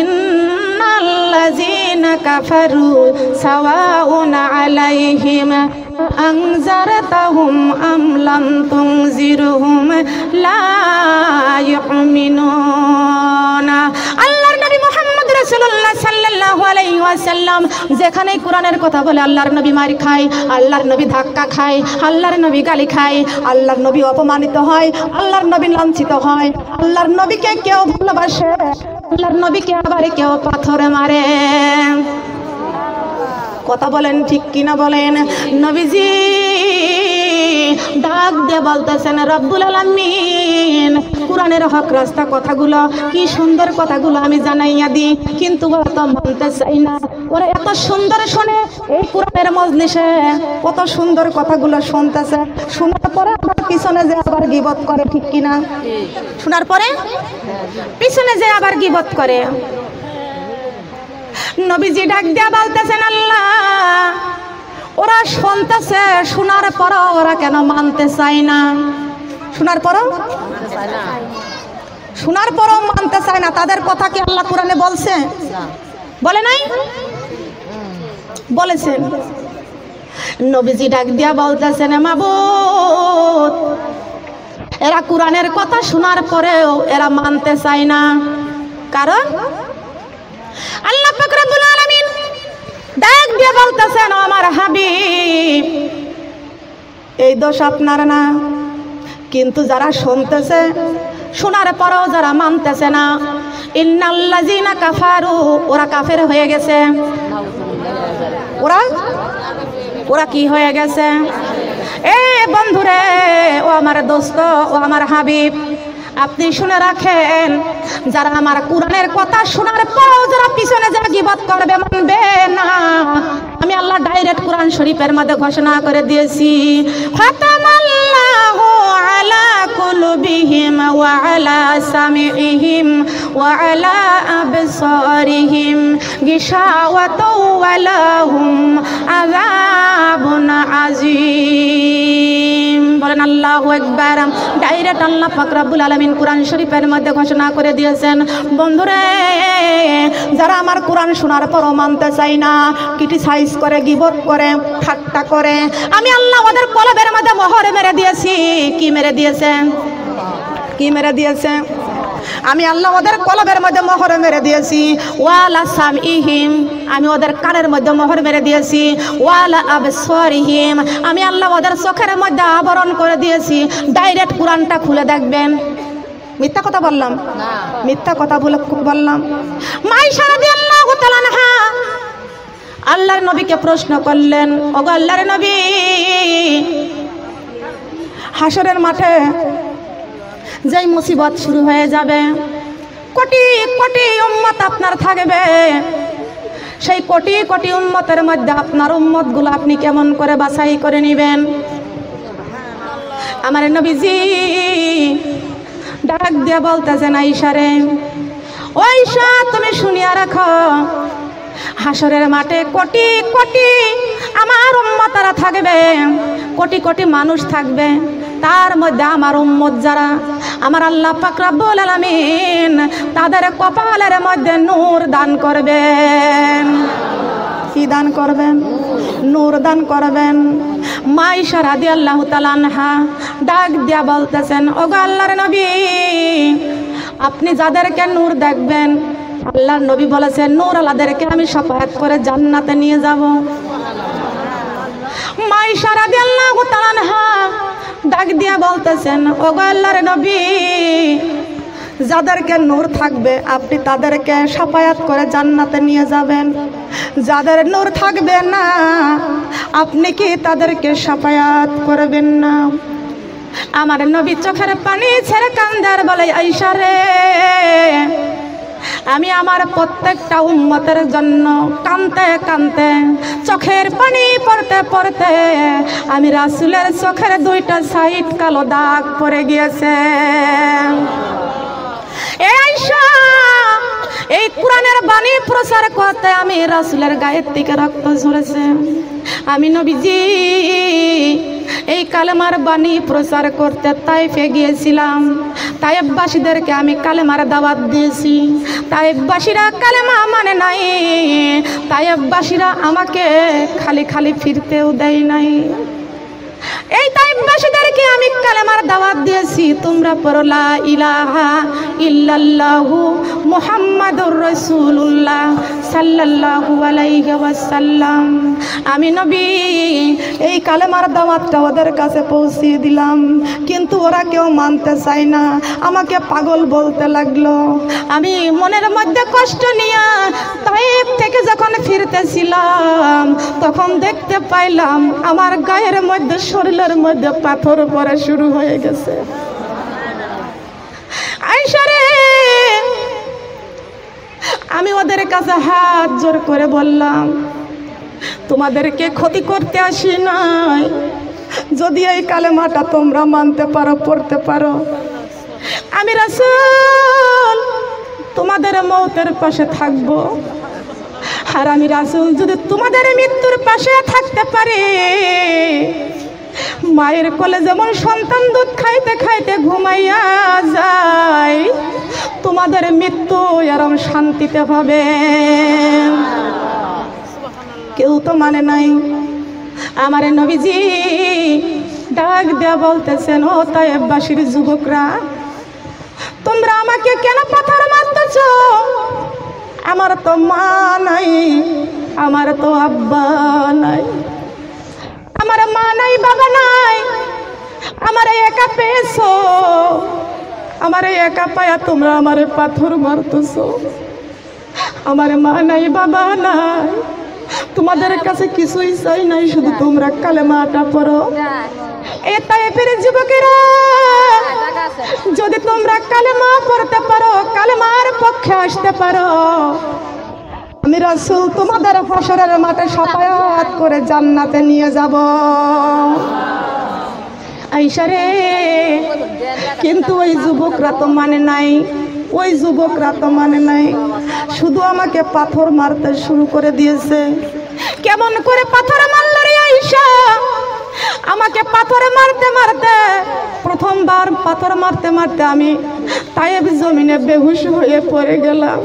ইন্নাল্লাযীনা কাফারু সাওয়াউন আলাইহিম أنذرتهم أم لم تنذرهم لا يؤمنون আল্লাহর নবী মুহাম্মদ রাসূলুল্লাহ সাল্লাল্লাহু আলাইহি ওয়াসাল্লাম যেখানে কোরআনের কথা বলে আল্লাহর নবী মার খায় আল্লাহর নবী ধাক্কা খায় আল্লাহর নবী গালি খায় আল্লাহর নবী অপমানিত হয় আল্লাহর নবী লাঞ্ছিত হয় আল্লাহর নবীকে কেউ ভালোবাসে আল্লাহর নবীকে আবার কেউ পাথরে মারে? কথা বলেন ঠিক কিনা বলেন? নবীজি ডাক দিয়ে বলতেছেন, রব্বুল আলামিন, কোরআনের হক রাস্তা কথাগুলো, কি সুন্দর কথাগুলো আমি জানাইয়া দিই। কিন্তু ওরা মানতে চাই না, ওরা এত সুন্দর শুনে এই কোরআনের মজলিসে কত সুন্দর কথাগুলো শুনতেছে। শোনার পরে আবার পিছনে যে আবার গিবত করে, ঠিক কিনা শোনার পরে পিছনে যে আবার গিবত করে। নবীজি ডাক দিয়া বলতেছেন, আল্লাহ ওরা শুনতেছে, শোনার পরও ওরা কেন মানতে চায় না? শোনার পরও? শোনার পরও মানতে চায় না। তাদের কথা কি আল্লাহ কোরআনে বলছে? বলে নাই? বলেছেন নবীজি ডাক দিয়া বলতেছেন মাবুদ, এরা কোরআনের কথা শোনার পরেও এরা মানতে চায় না। কারণ? আল্লাহ আলামিন ডাক দিয়ে বলতেছেন আমার হাবিব। এই দোষ আপনার না। কিন্তু যারা শুনতেছে, শোনার পরেও যারা মানতেছে না, ইন্নাল্লাযিনা কাফারু, ওরা কাফের হয়ে গেছে। ওরা? ওরা কি হয়ে গেছে? এ বন্ধুরে, ও আমার দোস্ত, ও আমার হাবিব, আপনি শুনে রাখেন যারা আমার কোরআনের কথা শোনার পরও যারা পিছনে যা গিবত করবে, মানবে না। আমি আল্লাহ ডাইরেক্ট কোরআন শরীফের মধ্যে ঘোষণা করে দিয়েছি। খতামাল্লাহু আলা কুলুবিহিম ওয়া আলা সামিইহিম ওয়া আলা আবসারিহিম। গিশাওয়াতু ওয়া লাহুম আযাবুন আযীম। বলেন, আল্লাহ একবার ডাইরেক্ট আল্লাহ ফাকরাবুল আলমিন কোরআন শরীফের মধ্যে ঘোষণা করে দিয়েছেন, বন্ধুরে, যারা আমার কোরআন শোনার পরও মানতে চাই না ক্রিটিসাইজ করে, গিবত করে, ঠাট্টা করে, আমি আল্লাহ ওদের কলবের মধ্যে মোহর মেরে দিয়েছি। কি মেরে দিয়েছেন? কি মেরে দিয়েছে আমি আল্লাহ ওদের কলবের মধ্যে মোহর মেরে দিয়েছি। ওয়ালা সাম ইহিম আমি ওদের কানের মধ্যে মোহর মেরে দিয়েছি। ওয়ালা আবসরিহিম আমি আল্লাহ ওদের চোখের মধ্যে আবরণ করে দিয়েছি। ডাইরেক্ট কোরআনটা খুলে দেখবেন। মিথ্যা কথা বললাম? মিথ্যা কথা বলে বললাম। মাইশা রাদিয়াল্লাহু তাআলা আনহা আল্লাহর নবীকে প্রশ্ন করলেন ওগো আল্লাহর নবী হাসরের মাঠে যেই মুসিবত শুরু হয়ে যাবে, কোটি কোটি উম্মত আপনার থাকবে। সেই কোটি কোটি উম্মতের মধ্যে আপনার উম্মতগুলো আপনি কেমন করে বাছাই করে নেবেন? আমার নবীজি ডাক দিয়ে বলতেছেন আইসারে ওইসা তুমি শুনিয়া রাখো হাসরের মাঠে কোটি কোটি আমার উম্মতারা থাকবে, কোটি কোটি মানুষ থাকবে। তার মধ্যে আমার উম্মত যারা, আমার আল্লাহ পাক রব্বুল আলামিন তাদের কপালের মধ্যে নূর দান করবেন। কি দান করবেন? নূর দান করবেন। মাইশা রাদি আল্লাহ তালানহা ডাক দিয়া বলতেছেন, ওগো আল্লাহর নবী, আপনি যাদেরকে নূর দেখবেন, আল্লাহর নবী বলেছেন নূর আল্লাহদেরকে আমি সাফায়াত করে জান্নাতে নিয়ে যাব। মাইশা রাদি আল্লাহ তালানহা ডাক দিয়া বলতেছেন, ওগো আল্লাহর নবী, যাদেরকে নূর থাকবে, আপনি তাদেরকে সাফায়াত করে জান্নাতে নিয়ে যাবেন। যাদের নূর থাকবে না, আপনি কি তাদেরকে সাফায়াত করবেন না? আমার নবী চোখের পানি ছেড়ে কান্দার বলে রে আমি আমার প্রত্যেকটা উম্মতের জন্য কানতে কানতে, চোখের পানি পড়তে পড়তে, আমি রাসুলের চোখের দুইটা সাইড কালো দাগ পরে গিয়েছে। এই এই কোরআনের বাণী প্রচার করতে আমি রাসুলের গায়ের থেকে রক্ত ঝরেছে। আমি নবীজি, এই কালেমার বাণী প্রচার করতে তাইফে গিয়েছিলাম। তাইফবাসীদেরকে আমি কালেমার দাওয়াত দিয়েছি। তাইফবাসীরা কালেমা মানে নাই। তাইফবাসীরা আমাকে খালি খালি ফিরতেও দেয় নাই। এই তাইফবাসীদেরকে আমি কালেমার দাওয়াত দিয়েছি। তোমরা পড়লা ইলাহা ইল্লাল্লাহু মুহাম্মাদুর রাসূলুল্লাহ সাল্লাল্লাহু আলাইহি ওয়াসাল্লাম। আমি নবী, এই কালেমার দাওয়াতটা ওদের কাছে পৌঁছিয়ে দিলাম। কিন্তু ওরা কেউ মানতে চায় না। আমাকে পাগল বলতে লাগল। আমি মনের মধ্যে কষ্ট নিয়ে তাইফ থেকে যখন ফিরতেছিলাম, তখন দেখতে পাইলাম আমার গায়ের মধ্যে শরীরের মধ্যে পাথর পড়া শুরু হয়ে গেছে। আমি ওদের কাছে হাত জোর করে বললাম, তোমাদেরকে ক্ষতি করতে আসি নাই। যদি এই কালেমাটা তোমরা মানতে পারো, পড়তে পারো। আমি রাসুল, তোমাদের মৌতের পাশে থাকব। আর আমি রাসুল, যদি তোমাদের মৃত্যুর পাশে থাকতে পারি মায়ের কোলে যেমন সন্তান দুধ খাইতে খাইতে ঘুমাইয়া যায়, তোমাদের মৃত্যু এরম শান্তিতে হবে। কেউ তো মানে নাই। আমার নবীজি ডাক দেয়া বলতেছেন, ও তাইবাসীর যুবকরা, তোমরা আমাকে কেন পাথর মারতেছ? আমার তো মা নাই, আমার তো আব্বা নাই। আমার মা নাই, বাবা নাই। আমার একা পেয়েছ। আমার একা পায়া তোমরা আমার পাথর মারতেছো। আমার মা নাই, বাবা নাই। তোমাদের কাছে কিছুই চাই নাই, শুধু তোমরা কালেমাটা পড়ো। এ যদি তোমরা কালেমা পড়তে পারো, কালেমার পক্ষে আসতে পারো। আমি রাসূল তোমাদের ফসরের মাঠে সাফায়াত করে জান্নাতে নিয়ে যাব। আইসারে কিন্তু ওই যুবকরা তো মানে নাই, ওই যুবকরা তো মানে নাই। শুধু আমাকে পাথর মারতে শুরু করে দিয়েছে। কেমন করে পাথর মারল রে আইসা আমাকে পাথরে মারতে মারতে, প্রথমবার পাথর মারতে মারতে আমি তাইব জমিনে বেহুশ হয়ে পড়ে গেলাম।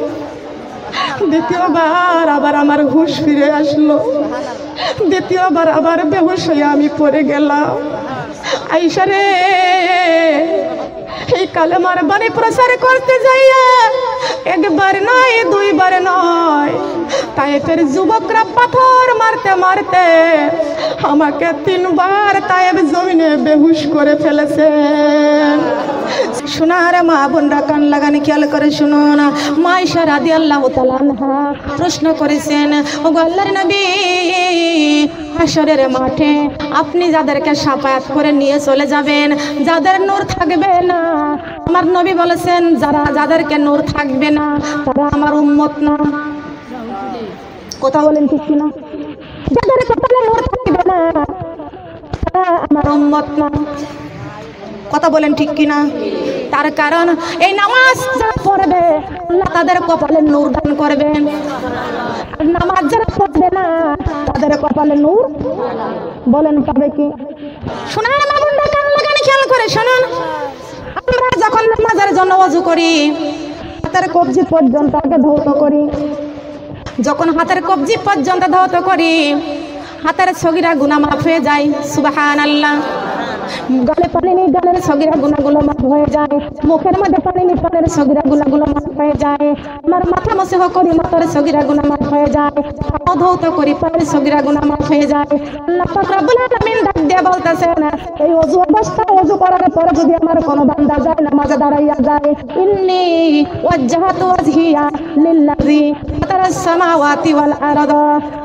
দ্বিতীয়বার আবার আমার হুশ ফিরে আসলো। দ্বিতীয়বার আবার বেহুশ হয়ে আমি পড়ে গেলাম। আইসা রে, এই কালেমার বাণী প্রচার করতে যাইয়া একবার নয়, দুইবার নয় তাই ফের যুবকরা পাথর মারতে মারতে আমাকে তিনবার তাইব জমিনে বেহুশ করে ফেলেছেন। শোনার মা বোনরা কান খেয়াল করে ঈশা রাদি আল্লাহ প্রশ্ন করেছেন ও গো আল্লাহর নবী হাসরের মাঠে আপনি যাদেরকে সাফায়াত করে নিয়ে চলে যাবেন, যাদের নূর থাকবে না? আমার নবী বলেছেন, যারা যাদেরকে নূর থাকবে না, তারা আমার উম্মত না। কথা বলেন ঠিক কিনা? যাদের কপালে নূর থাকবে না, তারা আমার উম্মত না। কথা বলেন ঠিক কিনা? তার কারণ এই নামাজ যারা পড়বে, আল্লাহ তাদের কপালে নূর দান করবেন। আর নামাজ যারা পড়বে না, তাদের কপালে নূর বলেন পাবে কি? লাগানি খেয়াল করে শুনুন। আমরা যখন নামাজের জন্য অজু করি, হাতের কবজি পর্যন্ত আগে ধৌত করি। যখন হাতের কবজি পর্যন্ত ধৌত করি, হাতের ছগিরা গুনা মাফ হয়ে যায় সুবাহান আল্লাহ গালে পানি নেই গালের সগিরা গুণাগুলো মাফ হয়ে যায়। মুখের মধ্যে পানি নেই পানের সগিরা গুণাগুলো মাফ হয়ে যায়। আমার মাথা মসেহ করি মাথার সগিরা গুনা মাফ হয়ে যায়। অধৌত করি পায়ের সগিরা গুনা মাফ হয়ে যায়। আল্লাহ পাক রব্বুল আলামিন ডাক দিয়ে বলতেছেন এই অজু অবস্থা অজু করার পরে যদি আমার কোনো বান্দা যায়, নামাজে দাঁড়াইয়া যায়, ইন্নি ওয়াজ্জাহাতু ওয়াজহিয়া লিল্লাযী ফাতারাস সামাওয়াতি ওয়াল আরদ।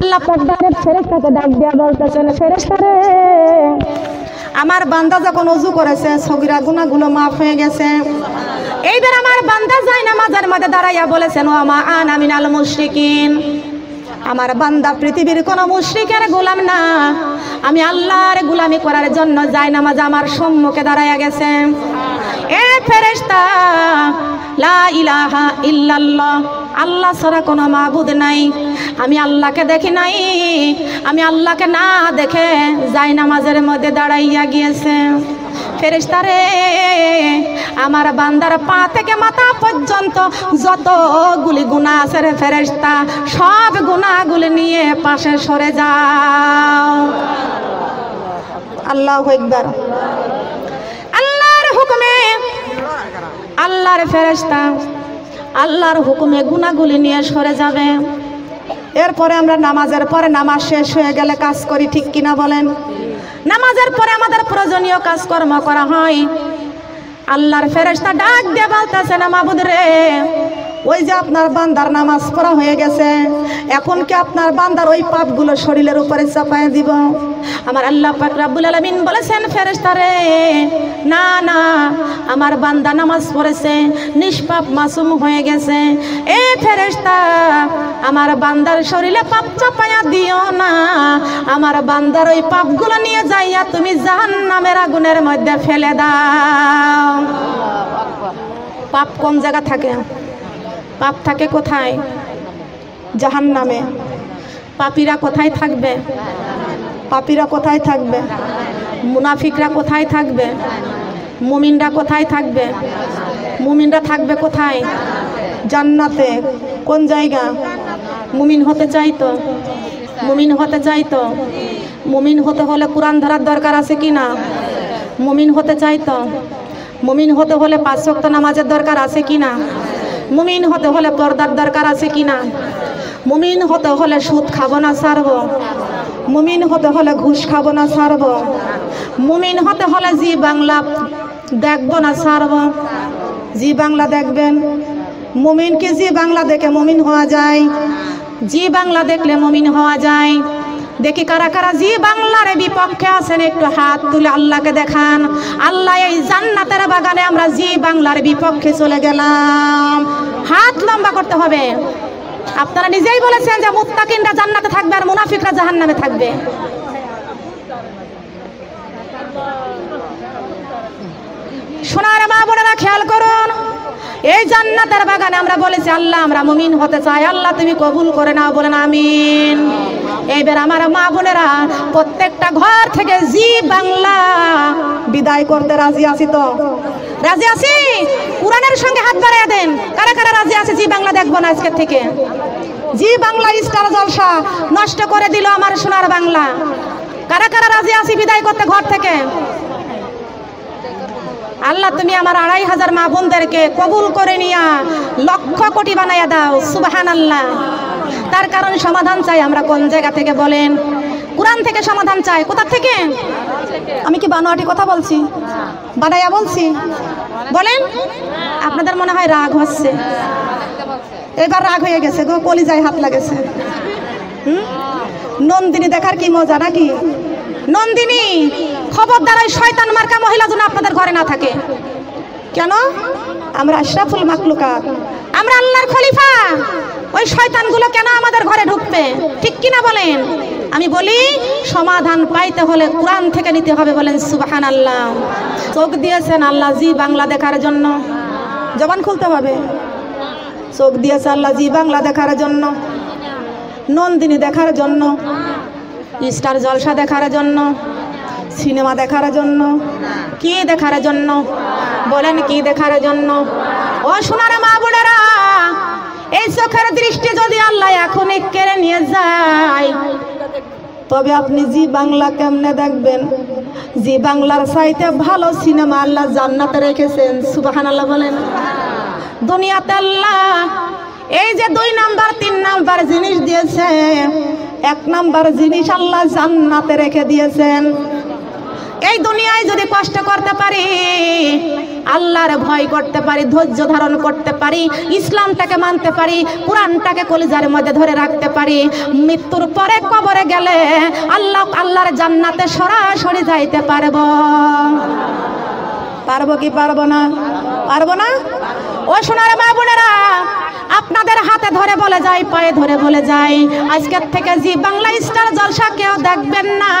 আল্লাহ ডাক দিয়া আমার বান্দা যখন অজু করেছে, সগিরা গুনাহগুলো মাফ হয়ে গেছে। এইবার আমার বান্দা যায় নামাজের মাঝে দাঁড়াইয়া বলেছেন, ও আমা আন আমিনাল মুশরিকিন। আমার বান্দা পৃথিবীর কোনো মুশ্রিকের গোলাম না। আমি আল্লাহর গোলামি করার জন্য যাই নামাজ আমার সম্মুখে দাঁড়াইয়া গেছে। এ ফেরেশতা, লা ইলাহা ইল্লাল্লাহ, আল্লাহ ছাড়া কোনো মাবুদ নাই। আমি আল্লাহকে দেখি নাই, আমি আল্লাহকে না দেখে যাই নামাজের মধ্যে দাঁড়াইয়া গিয়েছে। ফেরেশতারে আমার বান্দার পা থেকে মাথা পর্যন্ত যতগুলি গুণা আছে রে ফেরেশতা, সব গুণাগুলি নিয়ে পাশে সরে যাও। আল্লাহ একবার আল্লাহর হুকুমে, আল্লাহর ফেরেশতা, আল্লাহর হুকুমে গুণাগুলি নিয়ে সরে যাবে। এরপরে আমরা নামাজের পরে নামাজ শেষ হয়ে গেলে কাজ করি, ঠিক কিনা বলেন? নামাজের পরে আমাদের প্রয়োজনীয় কাজকর্ম করা হয়। আল্লাহর ফেরেশতা ডাক দিয়ে বলতেছে না মাবুদ রে। ওই যে আপনার বান্দার নামাজ পড়া হয়ে গেছে, এখন কি আপনার বান্দার ওই পাপগুলো শরীরের উপরে চাপায় দিব? আমার আল্লাহ পাক রাব্বুল আলামিন বলেছেন, ফেরেশতা রে, না না, আমার বান্দা নামাজ পড়েছে, নিষ্পাপ মাসুম হয়ে গেছে। এ ফেরেশতা, আমার বান্দার শরীরে পাপ চাপায়া দিও না, আমার বান্দার ওই পাপগুলো নিয়ে যাইয়া তুমি জাহান্নামের আগুনের মধ্যে ফেলে দাও। পাপ কোন জায়গা থাকে? পাপ থাকে কোথায়? জাহান নামে পাপীরা কোথায় থাকবে? পাপীরা কোথায় থাকবে? মুনাফিকরা কোথায় থাকবে? মুমিনরা কোথায় থাকবে? মুমিনরা থাকবে কোথায়? জান্নাতে। কোন জায়গা? মুমিন হতে চাইতো? মুমিন হতে চাইতো? মুমিন হতে হলে কোরআন ধরার দরকার আছে কি না? মুমিন হতে চাইতো? মুমিন হতে হলে পাঁচ শক্ত নামাজের দরকার আছে কি না? মুমিন হতে হলে পর্দার দরকার আছে কি না? মুমিন হতে হলে সুদ খাব না সারব মুমিন হতে হলে ঘুষ খাব না সারব মুমিন হতে হলে জি বাংলা দেখব না সারব জি বাংলা দেখবেন। মুমিনকে জি বাংলা দেখে মুমিন হওয়া যায়। জি বাংলা দেখলে মুমিন হওয়া যায়। দেখি কারা কারা জি বাংলার বিপক্ষে আছেন, একটু হাত তুলে আল্লাহকে দেখান। আল্লাহ এই জান্নাতের বাগানে আমরা জি বাংলার বিপক্ষে চলে গেলাম। হাত লম্বা করতে হবে। আপনারা নিজেই বলেছেন যে মুত্তাকিনরা জান্নাতে থাকবে আর মুনাফিকরা জাহান্নামে থাকবে। সোনার মা বোনেরা খেয়াল করুন, এই জান্নাতের বাগানে আমরা বলেছি, আল্লাহ আমরা মুমিন হতে চাই। আল্লাহ তুমি কবুল করে নাও, বলেন আমিন। এইবার আমার মা বোনেরা, প্রত্যেকটা ঘর থেকে জি বাংলা বিদায় করতে রাজি আছি তো? রাজি আছি? কোরআনের সঙ্গে হাত বাড়াইয়া দেন। কারা কারা রাজি আছে জি বাংলা দেখব না আজকের থেকে? জি বাংলা স্টার জলসা নষ্ট করে দিল আমার সোনার বাংলা। কারা কারা রাজি আছি বিদায় করতে ঘর থেকে? আল্লাহ তুমি আমার আড়াই হাজার মা বোনদেরকে কবুল করে নিয়া লক্ষ কোটি বানাইয়া দাও সুবাহান আল্লাহ তার কারণ সমাধান চাই আমরা কোন জায়গা থেকে বলেন? কোরআন থেকে সমাধান চাই। কোথা থেকে? আমি কি বানোয়াটি কথা বলছি? বানাইয়া বলছি? বলেন। আপনাদের মনে হয় রাগ হচ্ছে। এবার রাগ হয়ে গেছে গো, কলিজায় হাত লাগেছে। হুম? নন্দিনী দেখার কি মজা নাকি? নন্দিনী খবরদার ওই শয়তান মার্কা মহিলা যেন আপনাদের ঘরে না থাকে। কেন? আমরা আশরাফুল মাকলুকা আমরা আল্লাহর খলিফা। ওই শয়তানগুলো কেন আমাদের ঘরে ঢুকবে? ঠিক কিনা বলেন? আমি বলি, সমাধান পাইতে হলে কোরআন থেকে নিতে হবে বলেন সুবাহান আল্লাহ চোখ দিয়েছেন আল্লাহ জি বাংলা দেখার জন্য। জবান খুলতে হবে। চোখ দিয়েছে আল্লাহ জি বাংলা দেখার জন্য। নন্দিনী দেখার জন্য। স্টার জলসা দেখার জন্য, সিনেমা দেখার জন্য, কি দেখার জন্য, বলেন কি দেখার জন্য? ও সোনার মা বোনেরা, এই চোখের দৃষ্টি যদি আল্লাহ এখন কেড়ে নিয়ে যায়, তবে আপনি জি বাংলা কেমনে দেখবেন? জি বাংলার সাইতে ভালো সিনেমা আল্লাহ জান্নাতে রেখেছেন সুবাহান আল্লাহ বলেন। দুনিয়াতে আল্লাহ, এই যে দুই নাম্বার, তিন নাম্বার জিনিস দিয়েছে এক নাম্বার জিনিস আল্লাহ জান্নাতে রেখে দিয়েছেন। এই দুনিয়ায় যদি কষ্ট করতে পারি, আল্লাহর ভয় করতে পারি, ধৈর্য ধারণ করতে পারি, ইসলামটাকে মানতে পারি, কোরআনটাকে কলিজার মধ্যে ধরে রাখতে পারি, মৃত্যুর পরে কবরে গেলে আল্লাহ আল্লাহর জান্নাতে সরাসরি যাইতে পারব। পারব কি পারব না? পারব না? ও সোনার মা বোনেরা আপনাদের হাতে ধরে বলে যাই, পায়ে ধরে বলে যাই। আজকের থেকে জি বাংলা স্টার জলসা কেউ দেখবেন না।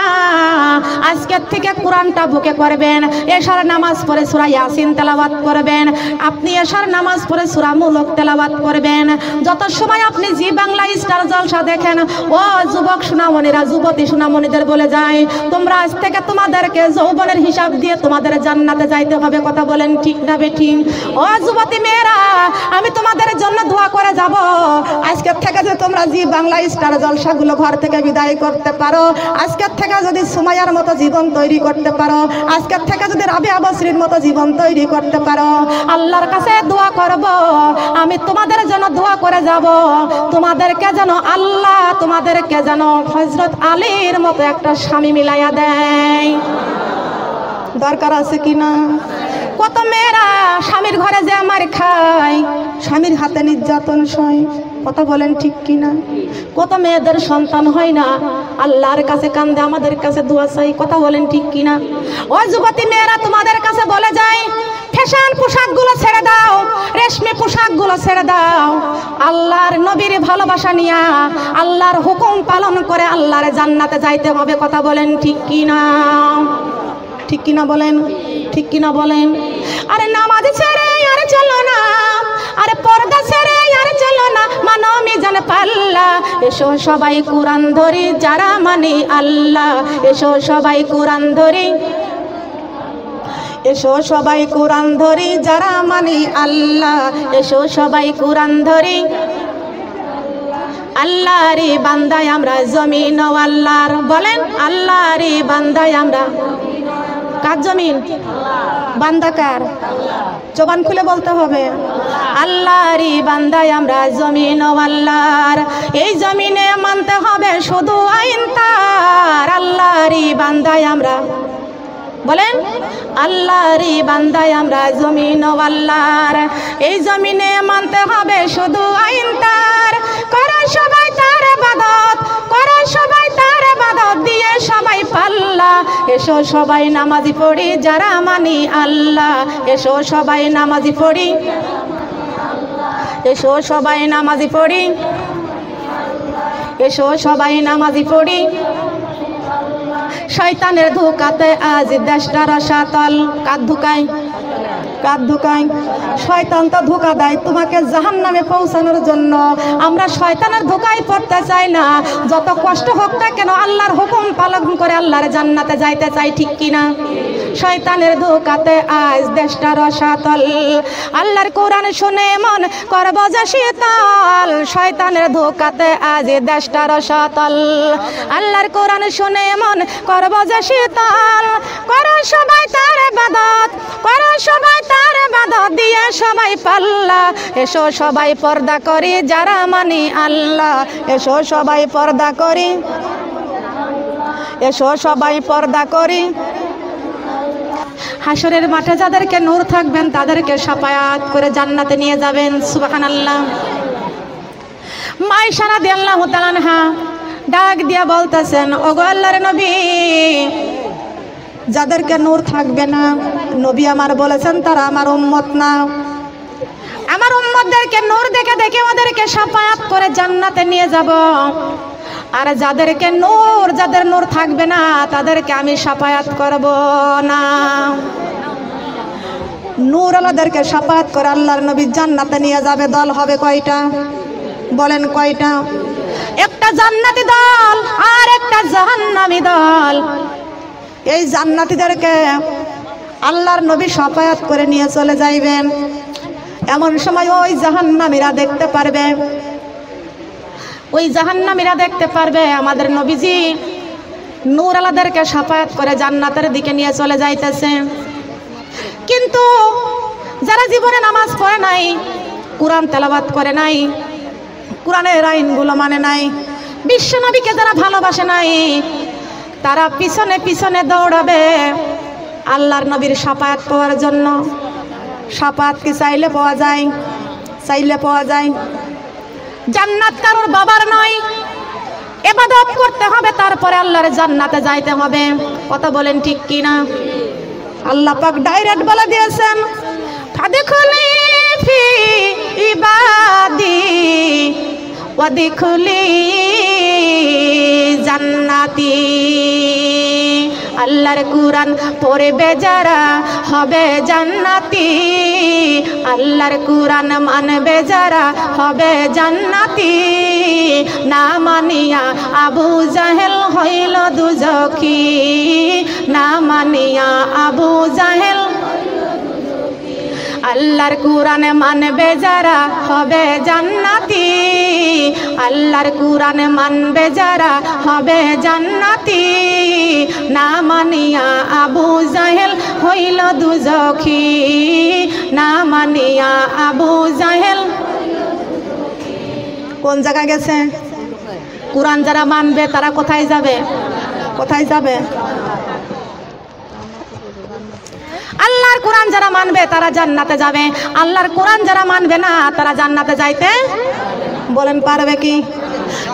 আজকের থেকে কোরআনটা বুকে করবেন। এশার নামাজ পড়ে সুরা ইয়াসিন তেলাওয়াত করবেন। আপনি এশার নামাজ পড়ে সুরা মুলক তেলাওয়াত করবেন। যত সময় আপনি জি বাংলা স্টার জলসা দেখেন, ও যুবক সোনামণিরা, যুবতী সোনামণিদের বলে যায় তোমরা আজ থেকে তোমাদেরকে যৌবনের হিসাব দিয়ে তোমাদের জান্নাতে যাইতে হবে। কথা বলেন ঠিক না বেঠিক ও যুবতী মেয়েরা, আমি তোমাদের জন্য দোয়া করে যাব। আজকের থেকে যে তোমরা জি বাংলা স্টার জলসাগুলো ঘর থেকে বিদায় করতে পারো। আজকের থেকে যদি সুমাইয়ার মতো জীবন তৈরি করতে পারো। আজকের থেকে যদি রাবি আবশ্রীর মতো জীবন তৈরি করতে পারো। আল্লাহর কাছে দোয়া করব। আমি তোমাদের জন্য দোয়া করে যাব। তোমাদেরকে যেন আল্লাহ তোমাদেরকে যেন হজরত আলীর মতো একটা স্বামী মিলাইয়া দেয়। দরকার আছে কি না? কত মেয়েরা স্বামীর ঘরে যে আমার খায় স্বামীর হাতে নির্যাতন সয় কথা বলেন ঠিক কি না কত মেয়েদের সন্তান হয় না? আল্লাহর কাছে কান্দে, আমাদের কাছে দোয়া চাই, কথা বলেন ঠিক কি না ওই যুবতী মেয়েরা, তোমাদের কাছে বলে যায় ফ্যাশন পোশাকগুলো ছেড়ে দাও, রেশমি পোশাকগুলো ছেড়ে দাও। আল্লাহর নবীর ভালোবাসা নিয়া, আল্লাহর হুকুম পালন করে আল্লাহর জান্নাতে যাইতে হবে, কথা বলেন ঠিক কি না ঠিক কিনা বলেন? ঠিক কিনা বলেন? আরে নামাজ ছেড়ে আরে চলো না। আরে পর্দা ছেড়ে আরে চলো না। মানো মিজান পাল্লা। এসো সবাই কোরআন ধরি, যারা মানে আল্লাহ। এসো সবাই কোরআন ধরি। এসো সবাই কোরআন ধরি, যারা মানি আল্লাহ। এসো সবাই কোরআন ধরি। আল্লাহরি বান্দায় আমরা জমিন আল্লাহর। বলেন, আল্লাহরি বান্দায় আমরা কার জমিন? বান্দাকার জবান খুলে বলতে হবে। আল্লাহরই বান্দায় আমরা জমিন ও আল্লাহর। এই জমিনে মানতে হবে শুধু আইন তার। আল্লাহরই বান্দায় আমরা বলেন, আল্লাহরই বান্দায় আমরা জমিন ও আল্লাহর। এই জমিনে মানতে হবে শুধু আইন তার। করো তার বাদত করো সবাই তার বাদত দিয়ে সবাই পাল্লা। এসো সবাই নামাজি পড়ি, যারা মানি আল্লাহ। এসো সবাই নামাজি পড়ি। এসো সবাই নামাজি পড়ি। এসো সবাই নামাজি পড়ি। শয়তানের ধোকাতে আজ দেশটা রসাতল কার ধোকায়। কার ধোকাই শয়তান তো ধোকা দেয়, তোমাকে জাহান নামে পৌঁছানোর জন্য। আমরা শয়তানের ধোকায় পড়তে চাই না। যত কষ্ট হোক না কেন, আল্লাহর হুকুম পালন করে আল্লাহর জান্নাতে যাইতে চাই, ঠিক কিনা? শয়তানের ধোকাতে আজ দেশটা রসাতল আল্লাহর কোরআন শুনে মন করব যে শীতল। শয়তানের ধোকাতে আজ দেশটা রসাতল আল্লাহর কোরআন শুনে মন করব যে শীতল। করো সবাই তার বাদত করো সবাই তার বাদত দিয়ে সবাই পাল্লা। এসো সবাই পর্দা করি যারা মানি আল্লাহ। এসো সবাই পর্দা করি, এসো সবাই পর্দা করি। হাসরের মাঠে যাদেরকে নূর থাকবেন, তাদেরকে সাপায়াত করে জান্নাতে নিয়ে যাবেন সুবাহান আল্লাহ মাই সারা দিয়ে আল্লাহ তালানহা ডাক দিয়া বলতেছেন, ওগো আল্লাহর নবী, যাদেরকে নূর থাকবে না, নবী আমার বলেছেন তারা আমার উম্মত না। আমার উম্মতদেরকে নূর দেখে দেখে ওদেরকে সাপায়াত করে জান্নাতে নিয়ে যাব। আর যাদেরকে নূর, যাদের নূর থাকবে না, তাদেরকে আমি সাফায়াত করব না। নূর আলাদেরকে সাফায়াত করে আল্লাহর নবী জান্নাতে নিয়ে যাবে। দল হবে কয়টা? বলেন কয়টা? একটা জান্নাতি দল আর একটা জাহান্নামী দল। এই জান্নাতীদেরকে আল্লাহর নবী সাফায়াত করে নিয়ে চলে যাইবেন। এমন সময় ওই জাহান্নামীরা দেখতে পারবে ওই জাহান্নামীরা দেখতে পারবে, আমাদের নবীজি নূর আলাদেরকে সাফায়াত করে জান্নাতের দিকে নিয়ে চলে যাইতেছে। কিন্তু যারা জীবনে নামাজ পড়ে নাই, কোরআন তেলাবাত করে নাই, কোরআনের আইনগুলো মানে নাই বিশ্বনবীকে যারা ভালোবাসে নাই, তারা পিছনে পিছনে দৌড়াবে আল্লাহর নবীর সাপায়াত পাওয়ার জন্য। সাপায়াত কি চাইলে পাওয়া যায়? চাইলে পাওয়া যায়। জান্নাত কারোর বাবার নয়। এবাদত করতে হবে, তারপরে আল্লাহর জান্নাতে যাইতে হবে। কথা বলেন ঠিক কি না আল্লাহ পাক ডাইরেক্ট বলে দিয়েছেন, ফাদিখুলি ফি ইবাদি, ওয়াদিখুলি জান্নাতি। আল্লাহর কুরআন পড়বে যারা হবে জান্নাতি। আল্লাহর কুরআন মানবে যারা হবে জান্নাতি। না মানিয়া আবু জাহেল হইল দুজখী। না মানিয়া আবু জাহেল আল্লাহর কোরআনে মানবে যারা হবে জান্নাতি। আল্লাহর কোরআনে মানবে যারা হবে জান্নাতি। না মানিয়া আবু জাহেল হইল দুজখী। না মানিয়া আবু জাহেল কোন জায়গায় গেছে? কোরআন যারা মানবে তারা কোথায় যাবে? কোথায় যাবে আল্লাহর কোরআন যারা মানবে, তারা জান্নাতে যাবে। আল্লাহর কোরআন যারা মানবে না, তারা জান্নাতে যাইতে বলেন পারবে কি?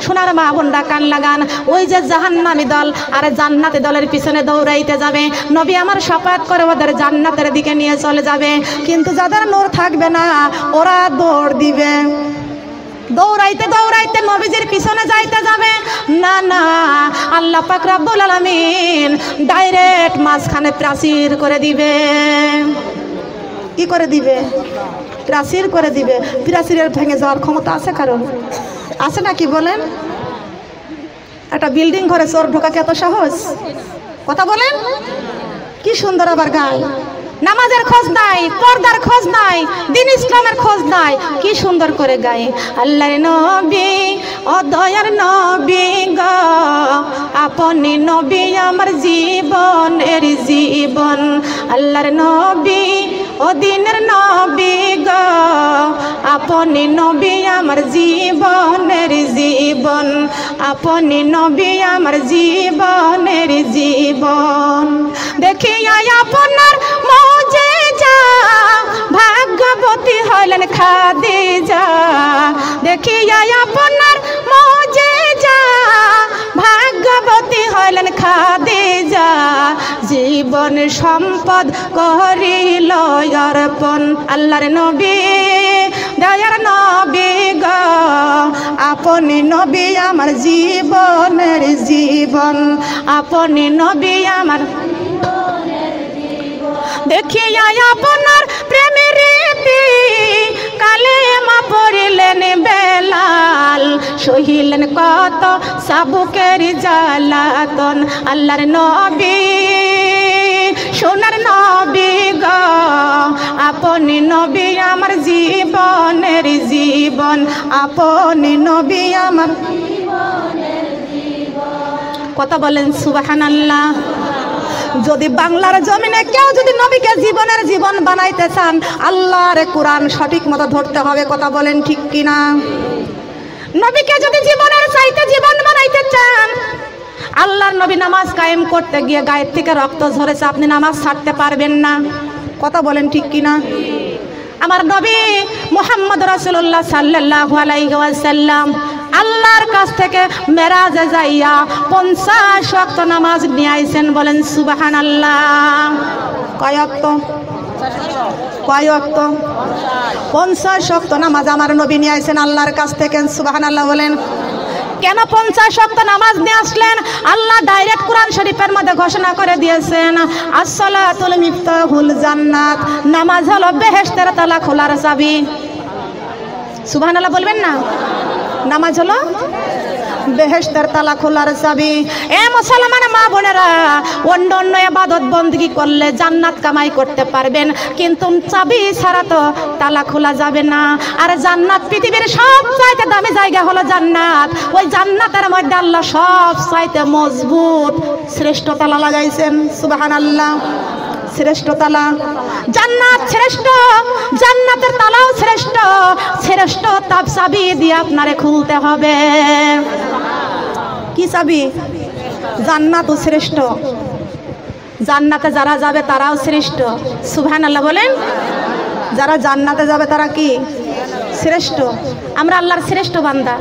সোনার মা বোনরা কান লাগান, ওই যে জাহান্নামি দল, আরে জান্নাতি দলের পিছনে দৌড়াইতে যাবে। নবী আমার সপাত করে ওদের জান্নাতের দিকে নিয়ে চলে যাবে। কিন্তু যাদের নূর থাকবে না, ওরা দৌড় দিবে। দৌড়াইতে দৌড়াইতে নবীজির পিছনে যাইতে যাবে। না না, আল্লাহ পাক রাব্বুল ডাইরেক্ট মাঝখানে প্রাচীর করে দিবে। কি করে দিবে? প্রাচীর করে দিবে। প্রাচীরের ভেঙে যাওয়ার ক্ষমতা আছে কারণ আছে না কি বলেন? একটা বিল্ডিং ঘরে চোর ঢোকা কি এত সহজ কথা বলেন? কি সুন্দর আবার গায় নামাজের খোঁজ নাই, পর্দার খোঁজ নাই, দিন ইসলামের খোঁজ নাই। কি সুন্দর করে গায়, আল্লাহর নবী, ও দয়ার নবী গ। আপনি নবী আমার জীবনের জীবন, আল্লাহর নবী, ও দিনের নবী গ। আপনি নবী আমার জীবনের জীবন, আপনি নবী আমার জীবনের জীবন। দেখিয়া আপনার যা ভাগ্যবতী হলেন খাদিজা। দেখিয়া আপনার মজে যা, ভাগ্যবতী হলেন খাদিজা। জীবন সম্পদ করিল অর্পণ আল্লাহর নবী, দয়ার নবী গ। আপনি নবী আমার জীবনের জীবন, আপনি নবী আমার দেখিয়া আপনার প্রেমের রীতি, কালে মা পড়িলেন বেলাল। সহিলেন কত সাবুকের জ্বালাতন আল্লাহর নবী। সোনার নবী গ, আপনি নবী আমার জীবনের জীবন, আপনি নবী আমার কথা বলেন সুবাহান আল্লাহ যদি বাংলার জমিনে কেউ যদি নবীকে জীবনের জীবন বানাইতে চান, আল্লাহর কোরআন সঠিক মতো ধরতে হবে, কথা বলেন ঠিক কিনা? নবীকে যদি জীবনের চাইতে জীবন বানাইতে চান, আল্লাহর নবী নামাজ কায়েম করতে গিয়ে গায়ের থেকে রক্ত ঝরেছে, আপনি নামাজ ছাড়তে পারবেন না। কথা বলেন ঠিক কিনা? আমার নবী মোহাম্মদ রসুল্লাহ সাল্লাহ আলাইসাল্লাম আল্লাহর কাছ থেকে মেরাজে যাইয়া পঞ্চাশ ওয়াক্ত নামাজ নিয়ে বলেন সুবাহান আল্লাহ কয়ক্ত কয়ক্ত কয় অক্ত পঞ্চাশ ওয়াক্ত নামাজ আমার নবী নিয়ে আইছেন আল্লাহর কাছ থেকে সুবাহান আল্লাহ বলেন। কেন পঞ্চাশ ওয়াক্ত নামাজ নিয়ে আসলেন? আল্লাহ ডাইরেক্ট কোরআন শরীফের মধ্যে ঘোষণা করে দিয়েছেন, আসসালাতুল মিফতাহুল জান্নাত, নামাজ হলো বেহেশতের তালা খোলার চাবি। সুবহানাল্লাহ বলবেন না? নামাজ হলো? বেহেস্তের তালা খোলার চাবি। এ মুসলমান মা বোনেরা, অন্য অন্য এবাদত বন্দী করলে জান্নাত কামাই করতে পারবেন, কিন্তু চাবি ছাড়া তো তালা খোলা যাবে না। আর জান্নাত পৃথিবীর সব চাইতে দামি জায়গা হলো জান্নাত। ওই জান্নাতের মধ্যে আল্লাহ সব চাইতে মজবুত শ্রেষ্ঠ তালা লাগাইছেন সুবাহান আল্লাহ শ্রেষ্ঠ তালা জান্নাত শ্রেষ্ঠ, জান্নাতের তালাও শ্রেষ্ঠ শ্রেষ্ঠ তাপ চাবি দিয়ে আপনারে খুলতে হবে। কি চাবি? জান্নাতও শ্রেষ্ঠ। জান্নাতে যারা যাবে তারাও শ্রেষ্ঠ। সুবহান আল্লাহ বলেন। যারা জান্নাতে যাবে তারা কি? শ্রেষ্ঠ। আমরা আল্লাহর শ্রেষ্ঠ বান্দা।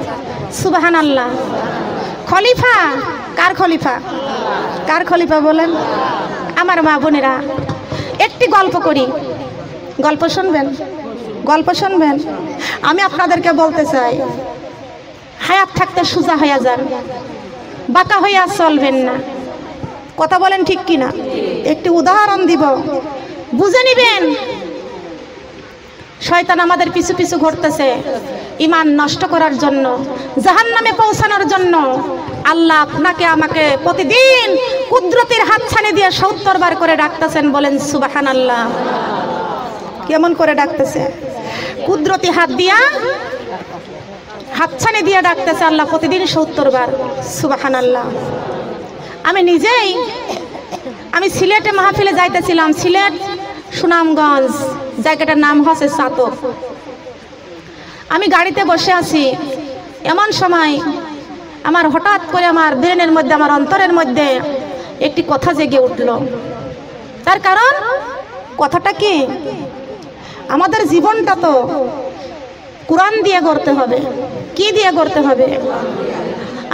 সুবহান আল্লাহ খলিফা? কার খলিফা? কার খলিফা বলেন? আমার মা বোনেরা, একটি গল্প করি। গল্প শুনবেন? গল্প শুনবেন? আমি আপনাদেরকে বলতে চাই, হায়াত থাকতে সোজা হইয়া যান। বাঁকা হইয়া চলবেন না। কথা বলেন ঠিক কিনা? একটি উদাহরণ দিব। বুঝে নিবেন? শয়তান আমাদের পিছু পিছু ঘটতেছে ইমান নষ্ট করার জন্য জাহান নামে পৌঁছানোর জন্য আল্লাহ আপনাকে আমাকে প্রতিদিন কুদরতির হাতছানি দিয়ে সত্তর বার করে ডাকতেছেন, বলেন সুবাহান আল্লাহ কেমন করে ডাকতেছে? কুদরতি হাত দিয়া হাতছানি দিয়ে ডাকতেছে আল্লাহ প্রতিদিন সত্তর বার সুবাহান আল্লাহ আমি নিজেই, আমি সিলেটে মাহফিলে যাইতেছিলাম, সিলেট সুনামগঞ্জ, জায়গাটার নাম হচ্ছে সাতক। আমি গাড়িতে বসে আছি। এমন সময় আমার হঠাৎ করে আমার ব্রেনের মধ্যে, আমার অন্তরের মধ্যে একটি কথা জেগে উঠল। তার কারণ? কথাটা কি? আমাদের জীবনটা তো কোরআন দিয়ে গড়তে হবে। কি দিয়ে গড়তে হবে?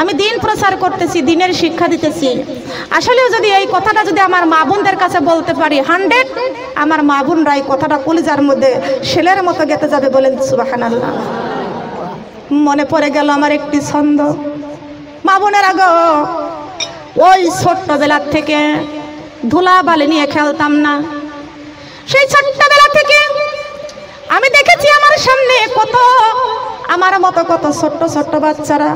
আমি দিন প্রচার করতেছি, দিনের শিক্ষা দিতেছি। আসলেও যদি এই কথাটা যদি আমার মা বোনদের কাছে বলতে পারি, হান্ড্রেড, আমার মা বোনরা এই কথাটা কলিজার মধ্যে ছেলের মতো গেতে যাবে বলেন সুবাহান আল্লাহ মনে পড়ে গেল আমার একটি ছন্দ। মা বোনের আগ ওই ছোট্টবেলার থেকে ধুলা বালি নিয়ে খেলতাম না। সেই ছোট্টবেলা থেকে আমি দেখেছি আমার সামনে কত, আমার মতো কত ছোট্ট ছোট্ট বাচ্চারা।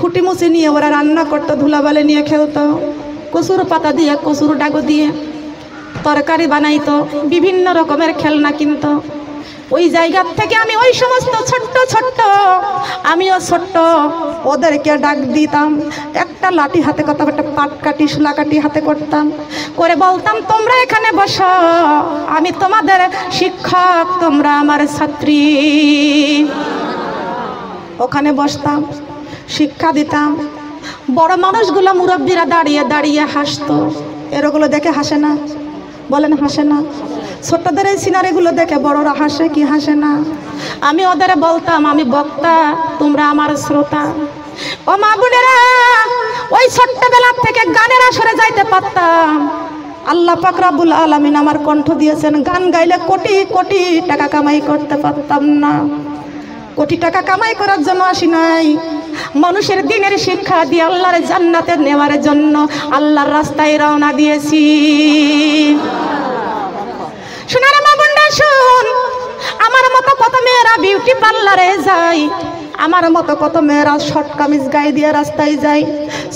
খুঁটি মুচি নিয়ে ওরা রান্না করতো, ধুলাবালে নিয়ে খেলতো, কচুর পাতা দিয়ে, কচুর ডাগো দিয়ে তরকারি বানাইতো, বিভিন্ন রকমের খেলনা কিনতো। ওই জায়গার থেকে আমি ওই সমস্ত ছোট্ট ছোট্ট, আমিও ছোট্ট ওদেরকে ডাক দিতাম। একটা লাঠি হাতে করতাম, একটা পাট কাটি শুলা কাটি হাতে করতাম। করে বলতাম, তোমরা এখানে বসো, আমি তোমাদের শিক্ষক, তোমরা আমার ছাত্রী। ওখানে বসতাম। শিক্ষা দিতাম। বড় মানুষগুলো মুরব্বীরা দাঁড়িয়ে দাঁড়িয়ে হাসতো। এরগুলো দেখে হাসে না। বলেন হাসে না। ছোট্টদের এই সিনারিগুলো দেখে বড়রা হাসে কি হাসে না? আমি ওদের বলতাম, আমি বক্তা, তোমরা আমার শ্রোতা। ও মা বোনেরা, ওই ছোট্টবেলার থেকে গানের আসরে যাইতে পারতাম। আল্লাহ পাকরাবুল আলমিন আমার কণ্ঠ দিয়েছেন, গান গাইলে কোটি কোটি টাকা কামাই করতে পারতাম না। কোটি টাকা কামাই করার জন্য আসি নাই। মানুষের দিনের শিক্ষা দিয়ে আল্লাহর জান্নাতে নেওয়ার জন্য আল্লাহর রাস্তায় রওনা দিয়েছি। শোনার মা বন্ডা শুন, আমার মতো কত মেয়েরা বিউটি পার্লারে যায়। আমার মতো কত মেয়েরা শর্ট কামিজ গায়ে দিয়ে রাস্তায় যায়,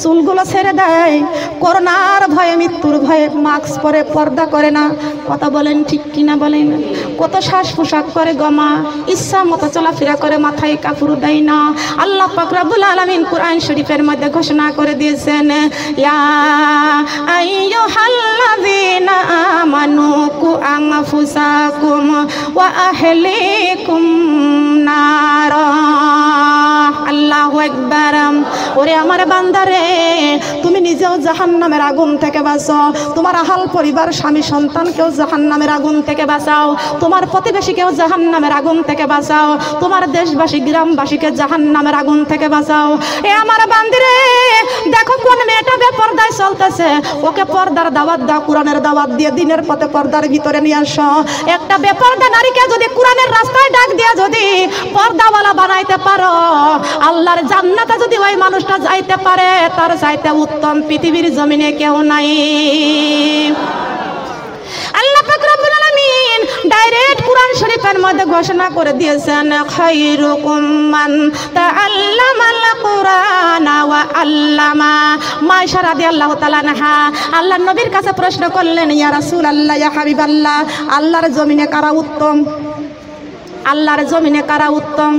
চুলগুলো ছেড়ে দেয়। করোনার ভয়ে, মৃত্যুর ভয়ে মাস্ক পরে পর্দা করে না। কথা বলেন ঠিক কিনা বলেন? কত শ্বাস পোশাক করে গমা ইচ্ছা মতো চলাফেরা করে মাথায় কাপড় দেয় না। আল্লাহ পাকরাবুল আলমিন কোরআন শরীফের মধ্যে ঘোষণা করে দিয়েছেন, ইয়া আইয়ুহাল্লাযীনা আমানু কু আনফুসাকুম ওয়া নারা আল্লাহু আকবার। ওরে আমার বান্দারে তুমি নিজেও জাহান্নামের আগুন থেকে বাঁচো। তোমার আহাল পরিবার, স্বামী, সন্তানকেও জাহান্নামের আগুন থেকে বাঁচাও। তোমার প্রতিবেশীকেও জাহান্নামের আগুন থেকে বাঁচাও। তোমার দেশবাসী, গ্রামবাসীকে জাহান্নামের আগুন থেকে বাঁচাও। এ আমার বান্দিরে দেখো কোন মেয়েটা বেপর্দায় চলতেছে। ওকে পর্দার দাওয়াত দাও, কোরআনের দাওয়াত দিয়ে দিনের পথে পর্দার ভিতরে নিয়ে আসো। একটা বেপর্দা নারীকে যদি কোরআনের রাস্তায় ডাক দিয়ে যদি পর্দাওয়ালা বানাইতে পারো আল্লাহর জান্নাতে যদি ওই মানুষটা যাইতে পারে, তার চাইতে উত্তম পৃথিবীর জমিনে কেউ নাই। ডাইরেক্ট শরীফের মধ্যে ঘোষণা করে দিয়েছেন খাইরুকুম মান তাআল্লামাল কুরআনা ওয়া আল্লামা। মাইশা রাদিয়াল্লাহু তাআলা আনহা আল্লাহর নবীর কাছে প্রশ্ন করলেন, ইয়া রাসূলুল্লাহ, ইয়া হাবিবাল্লাহ, আল্লাহর জমিনে কারা উত্তম? আল্লাহর জমিনে কারা উত্তম?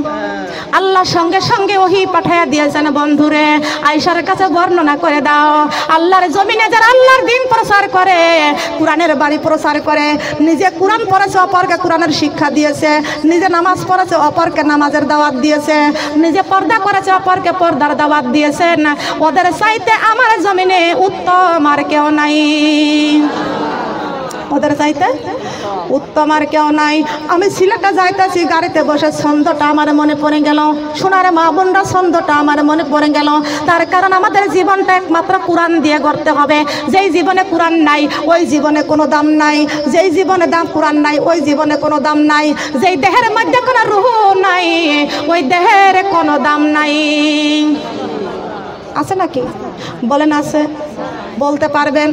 আল্লাহ সঙ্গে সঙ্গে ওহি পাঠাইয়া দিয়েছেন, বন্ধুরে আয়সার কাছে বর্ণনা করে দাও। আল্লাহর জমিনে যারা আল্লাহর দিন প্রচার করে, কোরআনের বাড়ি প্রচার করে, নিজে কোরআন পড়েছে, অপরকে কোরআনের শিক্ষা দিয়েছে, নিজে নামাজ পড়েছে, অপরকে নামাজের দাওয়াত দিয়েছে, নিজে পর্দা করেছে, অপরকে পর্দার দাওয়াত দিয়েছেন। ওদের চাইতে আমার জমিনে উত্তম আর কেউ নাই। ওদের চাইতে উত্তম আর কেউ নাই। আমি সিলেটে যাইতেছি, গাড়িতে বসে ছন্দটা আমার মনে পড়ে গেল। সোনার মা বোনরা ছন্দটা আমার মনে পড়ে গেল। তার কারণ আমাদের জীবনটা একমাত্র কোরআন দিয়ে গড়তে হবে। যেই জীবনে কোরআন নাই, ওই জীবনে কোনো দাম নাই। যেই জীবনে দাম কোরআন নাই, ওই জীবনে কোনো দাম নাই। যেই দেহের মধ্যে কোনো রুহু নাই, ওই দেহের কোনো দাম নাই। আছে নাকি? বলেন, আছে। বলতে পারবেন,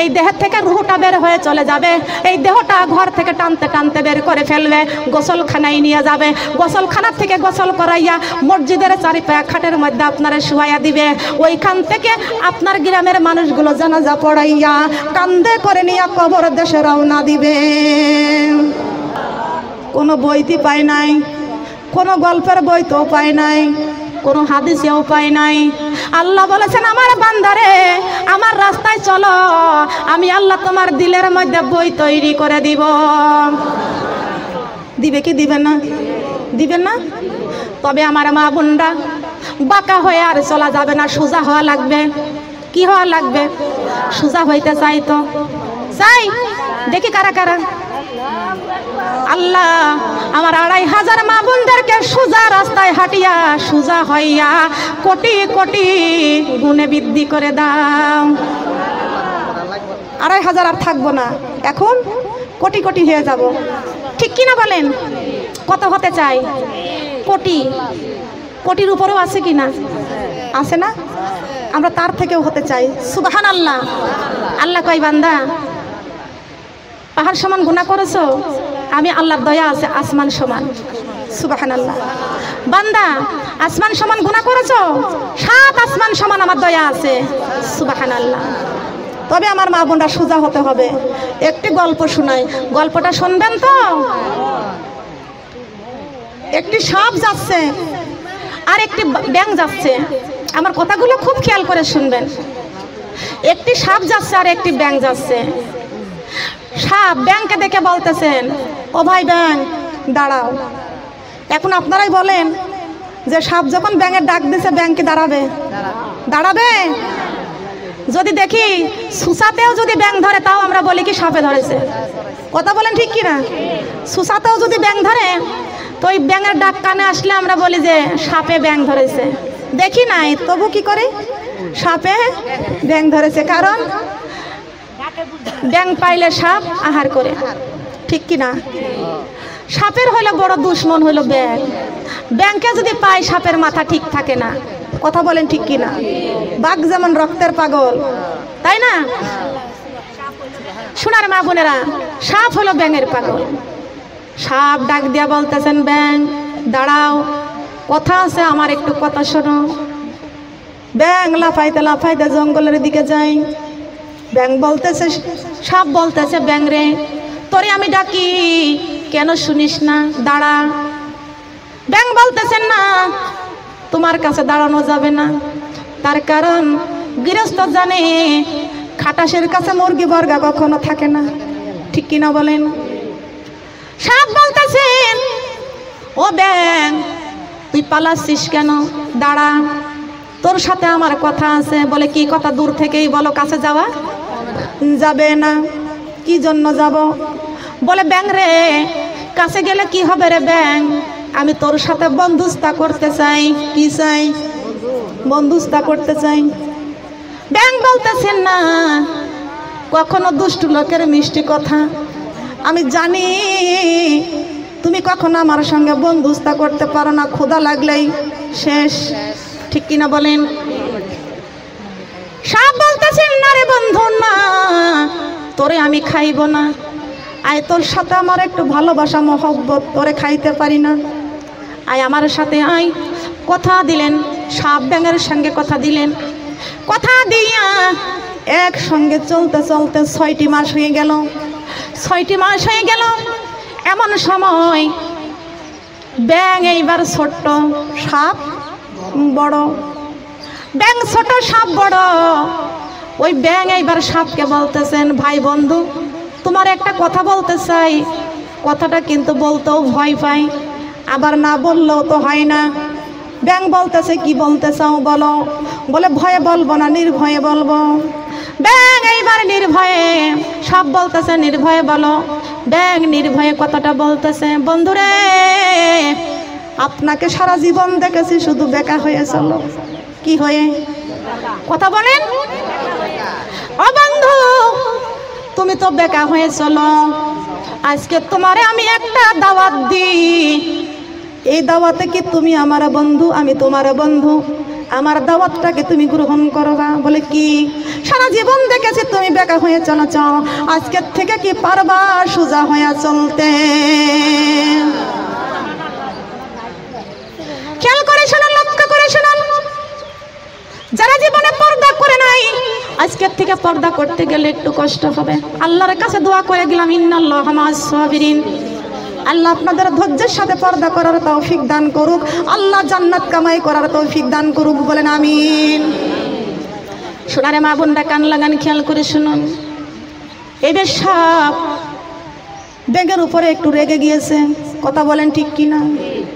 এই দেহের থেকে রুহটা বের হয়ে চলে যাবে, এই দেহটা ঘর থেকে টানতে টানতে বের করে ফেলবে, গোসলখানায় নিয়ে যাবে, গোসলখানার থেকে গোসল করাইয়া মসজিদের চারিপায়া খাটের মধ্যে আপনারা শুয়াইয়া দিবে। ওইখান থেকে আপনার গ্রামের মানুষগুলো জানাজা পড়াইয়া কান্দে করে নিয়ে কবর দেশে রওনা দিবে। কোনো বইতে পায় নাই, কোনো গল্পের বই তো পায় নাই কোনো হাদিসেও উপায় নাই। আল্লাহ বলেছেন, আমার বান্দারে, আমার রাস্তায় চলো, আমি আল্লাহ তোমার দিলের মধ্যে বই তৈরি করে দিব। দিবে কি দিবে না? দিবে না? তবে আমার মা বোনরা বাঁকা হয়ে আর চলা যাবে না, সোজা হওয়া লাগবে। কি হওয়া লাগবে? সোজা হইতে চাই তো। চাই? দেখি কারা কারা। আল্লাহ, আমার আড়াই হাজার মা বোনদেরকে সোজা রাস্তায় হাঁটিয়া, সোজা হইয়া কোটি কোটি গুণে বৃদ্ধি করে দাও। আড়াই হাজার আর থাকব না। এখন কোটি কোটি হয়ে যাব। ঠিক কিনা বলেন? কত হতে চাই? কোটি। কোটির উপরেও আছে কি না আছে না? আমরা তার থেকেও হতে চাই। সুবাহান আল্লাহ আল্লাহ কয় বান্দা পাহাড় সমান গুণা করেছ? আমি আল্লাহর দয়া আছে, আসমান সমান। সুবাহান আল্লাহ বান্দা, আসমান সমান গুণা করেছ? সাত আসমান সমান আমার দয়া আছে। সুবাহান আল্লাহ তবে আমার মা বোনরা সোজা হতে হবে। একটি গল্প শোনাই। গল্পটা শুনবেন তো? একটি সাপ যাচ্ছে আর একটি ব্যাং যাচ্ছে। আমার কথাগুলো খুব খেয়াল করে শুনবেন। একটি সাপ যাচ্ছে আর একটি ব্যাং যাচ্ছে। সাপ ব্যাংকে দেখে বলতেছেন, ও ভাই ব্যাংক দাঁড়াও। এখন আপনারাই বলেন যে সাপ যখন ব্যাঙের ডাক দিছে ব্যাংকে দাঁড়াবে? দাঁড়াবে। যদি দেখি সুসাতেও যদি ব্যাং ধরে, তাও আমরা বলি কি সাপে ধরেছে। কথা বলেন ঠিক কি না সুসাতেও যদি ব্যাং ধরে, তো ওই ব্যাঙের ডাক কানে আসলে আমরা বলি যে সাপে ব্যাং ধরেছে। দেখি নাই, তবু কি করে? সাপে ব্যাং ধরেছে। কারণ ব্যাং পাইলে সাপ আহার করে। ঠিক কি না সাপের হইল বড় দুশ্মন হইল ব্যাং। ব্যাংকে যদি পায়, সাপের মাথা ঠিক থাকে না। কথা বলেন ঠিক কি না বাঘ যেমন রক্তের পাগল, তাই না? শোনার মা বোনেরা, সাপ হলো ব্যাঙের পাগল। সাপ ডাক দিয়া বলতেছেন, ব্যাং, দাঁড়াও। কথা আছে আমার, একটু কথা শোনো। ব্যাং, লাফাইতে লাফাইতে জঙ্গলের দিকে যাই। ব্যাং বলতেছে, সাপ বলতেছে, ব্যাং রে, তোরে আমি ডাকি, কেন শুনিস না? দাঁড়া। ব্যাং বলতেছেন না, তোমার কাছে দাঁড়ানো যাবে না। তার কারণ গৃহস্থ জানে, খাটাসের কাছে মুরগি বর্গা কখনো থাকে না। ঠিক কিনা বলেন? সাপ বলতেছেন ও ব্যাং, তুই পালাচ্ছিস কেন? দাঁড়া। তোর সাথে আমার কথা আছে? বলে কি কথা দূর থেকেই বলো, কাছে যাওয়া? যাবে না। কি জন্য যাব? বলে, ব্যাং রে, কাছে গেলে কি হবে রে ব্যাং? আমি তোর সাথে বন্ধুস্তা করতে চাই। কি চাই? বন্ধুস্তা করতে চাই। ব্যাং বলতেছেন না, কখনো দুষ্টু লোকের মিষ্টি কথা। আমি জানি তুমি কখনো আমার সঙ্গে বন্ধুস্তা করতে পারো না, ক্ষুধা লাগলেই শেষ। ঠিক কিনা বলেন? সাপ বলতেছেন না রে বন্ধু, না, তোরে আমি খাইব না। আয় তোর সাথে আমার একটু ভালোবাসা, মহব্বত, তোরে খাইতে পারি না। আয় আমার সাথে আয়। কথা দিলেন, সাপ ব্যাঙের সঙ্গে কথা দিলেন। কথা দিয়া একসঙ্গে চলতে চলতে ছয়টি মাস হয়ে গেল। ছয়টি মাস হয়ে গেল, এমন সময় ব্যাং এইবার ছোট্ট সাপ বড়। ব্যাং ছোট সাপ বড়। ওই ব্যাং এইবার সাপকে বলতেছেন, ভাই বন্ধু, তোমার একটা কথা বলতে চাই। কথাটা কিন্তু বলতেও ভয় পাই আবার না বললেও তো হয় না। ব্যাং বলতেছে, কি বলতে চাও বলো? বলে, ভয়ে বলব না, নির্ভয়ে বলব। ব্যাং এইবার নির্ভয়ে সব বলতেছে, নির্ভয়ে বলো। ব্যাং নির্ভয়ে কথাটা বলতেছে, বন্ধুরে আপনাকে সারা জীবন দেখেছি, শুধু বেকা হয়ে চলো। কি হয়ে? কথা বলেন? ও বন্ধু, তুমি তো বেকা হয়ে চলো। আজকে তোমারে আমি একটা দাওয়াত দিই। এই দাওয়াতে কি তুমি আমার বন্ধু, আমি তোমার বন্ধু? আমার দাওয়াতটাকে তুমি গ্রহণ করবা। বলে কি? সারা জীবন দেখেছি তুমি বেকা হয়ে চলেছ আজকের থেকে কি পারবা সোজা হয়ে চলতে? খেয়াল করে শোনান, লক্ষ্য করে শোনান। যারা জীবনে পর্দা করে নাই, আজকের থেকে পর্দা করতে গেলে একটু কষ্ট হবে। আল্লাহর কাছে দোয়া করে গেলাম ইন্নাল্লাহ সাবিরিন। আল্লাহ আপনাদের ধৈর্যের সাথে পর্দা করার তৌফিক দান করুক। আল্লাহ জান্নাত কামাই করার তৌফিক দান করুক, বলেন আমিন। সোনারে মা বোনরা কান লাগান, খেয়াল করে শুনুন। এই বেশ সাপ ব্যাগের উপরে একটু রেগে গিয়েছে। কথা বলেন ঠিক কি না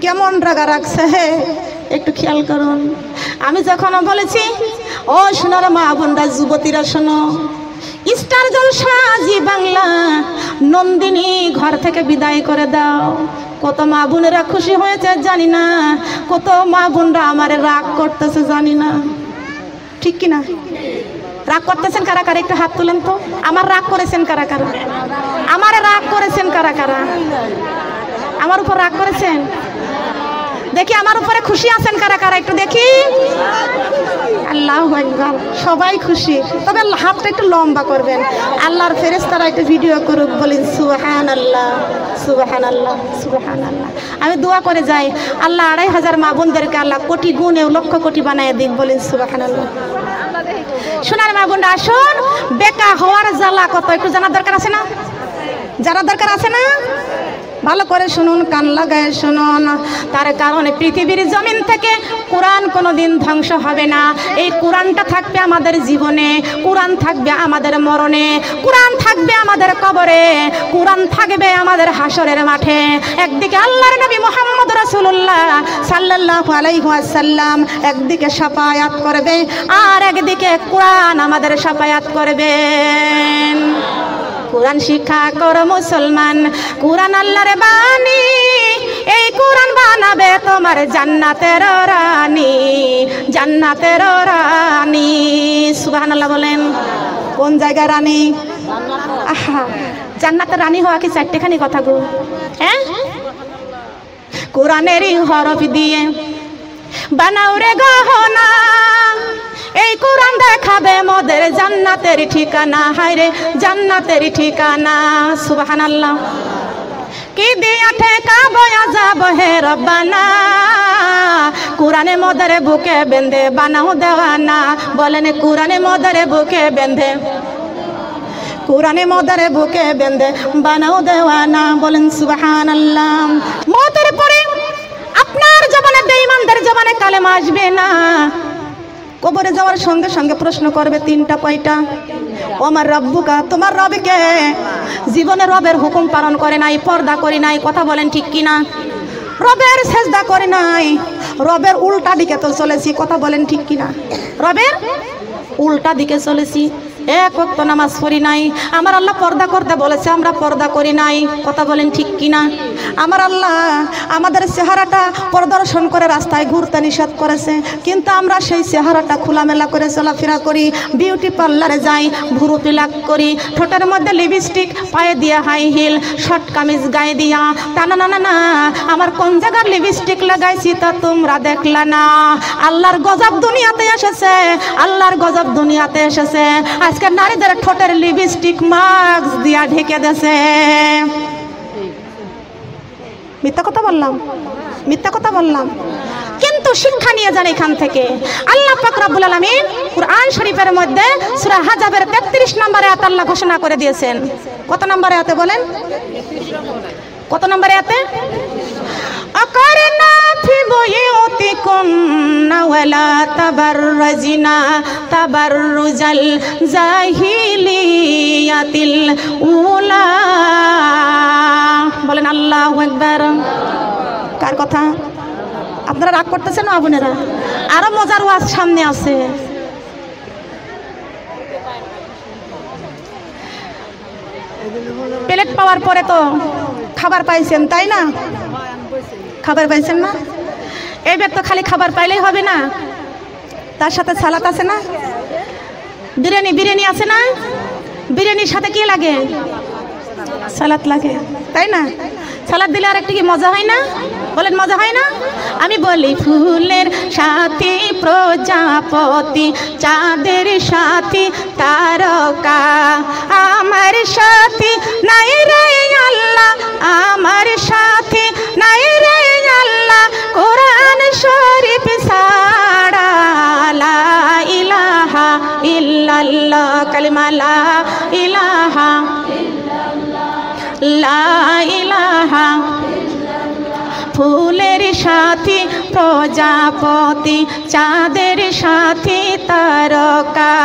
কেমন রাগা রাখছে হে? একটু খেয়াল করুন। আমি যখন বলেছি, ও সোনার মা বোনরা যুবতীরা শোনো, স্টার জলসা জি বাংলা, নন্দিনী ঘর থেকে বিদায় করে দাও। কত মা বোনেরা খুশি হয়েছে জানি না, কত মা বোনরা আমার রাগ করতেছে জানি না। ঠিক কি না রাগ করতেছেন কারা কারা? একটু হাত তুলেন তো। আমার রাগ করেছেন কারা কারা? আমার রাগ করেছেন কারা কারা? আমার উপর রাগ করেছেন? দেখি, আমার উপরে খুশি আছেন কারা কারা? একটু দেখি। আল্লাহ সবাই খুশি। তবে হাতটা একটু লম্বা করবেন। আল্লাহর ফেরেস তারা একটু ভিডিও করুক, বলেন সুবাহান আল্লাহ সুবাহান আল্লাহ সুবাহান আল্লাহ আমি দোয়া করে যাই। আল্লাহ আড়াই হাজার মা বোনদেরকে আল্লাহ কোটি গুণে লক্ষ কোটি বানায় দিক, বলেন সুবাহান আল্লাহ শোনার মা আসুন, বেকা হওয়ার জ্বালা কত? একটু জানার দরকার আছে না? জানার দরকার আছে না? ভালো করে শুনুন, কান লাগায় শুনুন। তার কারণে পৃথিবীর জমিন থেকে কোরআন কোনো দিন ধ্বংস হবে না। এই কোরআনটা থাকবে আমাদের জীবনে, কোরআন থাকবে আমাদের মরণে, কোরআন থাকবে আমাদের কবরে, কোরআন থাকবে আমাদের হাসরের মাঠে। একদিকে আল্লাহর নবী মোহাম্মদ রাসূলুল্লাহ সাল্লাল্লাহু আলাইহি ওয়াসাল্লাম একদিকে সাফায়াত করবে, আর একদিকে কোরআন আমাদের সাফায়াত করবেন। কোরআন শিক্ষা কর মুসলমান। কোরআন আল্লাহর বাণী, এই কোরআন বানাবে তোমার জান্নাতের রানী জান্নাতের রানী। সুবহানাল্লাহ বলেন, কোন জায়গায় রানী? আহা, জান্নাতের রানী হওয়া কি চারটেখানি কথা গো? হ্যাঁ? কোরআনেরই হরফ দিয়ে, বানাও রে গহনা, এই কোরআন দেখাবে মোদের জান্নাতের ঠিকানা, হায়রে জান্নাতের ঠিকানা সুবাহান আল্লাহ কি দিয়া ঠেকা বয়া যাব হে রব্বানা? কোরআনে মোদের বুকে বেঁধে বানাও দেওয়ানা। বলেন, কোরআনে মোদের বুকে বেঁধে, কোরআনে মোদারে বুকে বেঁধে বানাও দেওয়ানা। বলেন সুবাহান আল্লাহ মতের পরে আপনার জবানে, বেঈমানদের জবানে কালেমা আসবে না। কবরে যাওয়ার সঙ্গে সঙ্গে প্রশ্ন করবে তিনটা পয়টা আমার রব্বুকা, তোমার রবকে? জীবনে রবের হুকুম পালন করে নাই, পর্দা করে নাই, কথা বলেন ঠিক কিনা? রবের সেজদা করে নাই, রবের উল্টা দিকে তো চলেছি, কথা বলেন ঠিক কিনা? রবের উল্টা দিকে চলেছি। এক ওয়াক্ত নামাজ পড়ি নাই। আমার আল্লাহ পর্দা করতে বলেছে, আমরা পর্দা করি নাই। কথা বলেন ঠিক কিনা? আমার আল্লাহ আমাদের চেহারাটা প্রদর্শন করে রাস্তায় ঘুরতে নিষেধ করেছে। কিন্তু আমরা সেই চেহারাটা খোলামেলা করে চলাফেরা করি বিউটি পার্লারে যাই, ভুরু পিলাক করি, ঠোঁটের মধ্যে লিপস্টিক পায়ে দিয়া হাই হিল শর্ট কামিজ গায়ে দিয়া। তা না না না আমার কোন জায়গার লিপস্টিক লাগাইছি তা তোমরা দেখলা না। আল্লাহর গজব দুনিয়াতে এসেছে, আল্লাহর গজব দুনিয়াতে এসেছে। আজকে নারীদের ঠোঁটের লিপস্টিক মাস্ক দিয়া ঢেকে দেছে মিথ্যা কথা বললাম? মিথ্যা কথা বললাম? কিন্তু শিক্ষা নিয়ে যান এখান থেকে। আল্লাহ পাক রব্বুল আলামিন শরীফের মধ্যে সূরা হাজাবের 33 নম্বরে আল্লাহ ঘোষণা করে দিয়েছেন। কত নম্বরে আয়াতে বলেন? কত নম্বরে আয়াতে? أقرنا في بيوتكن ولا تبرجنا تبرج الجاهلية الأولى বলেন আল্লাহ একবার কার কথা আপনারা রাগ করতেছেন না বোনেরা আরো মজার ওয়াজ সামনে আছে প্লেট পাওয়ার পরে তো খাবার পাইছেন তাই না খাবার পাইছেন না? ব্যাগ তো খালি খাবার পাইলেই হবে না। তার সাথে সালাদ আছে না? বিরিয়ানি বিরিয়ানি আছে না? বিরিয়ানির সাথে কি লাগে? সালাদ লাগে। তাই না? সালাদ দিলে আর একটু কি মজা হয় না? বলেন, মজা হয় না? আমি বলি, ফুলের সাথে, প্রজাপতি, চাঁদের সাথে, তারকা। আমার সাথে নাই রে আল্লাহ, আমার সাথে নাই রে আল্লাহ, কোরআন শরীফ ইলাহা ইল্লাল্লাহ ইলাহা লা ইলাহা ফুলের সাথী, প্রজাপতি, চাঁদের সাথী, তারকা।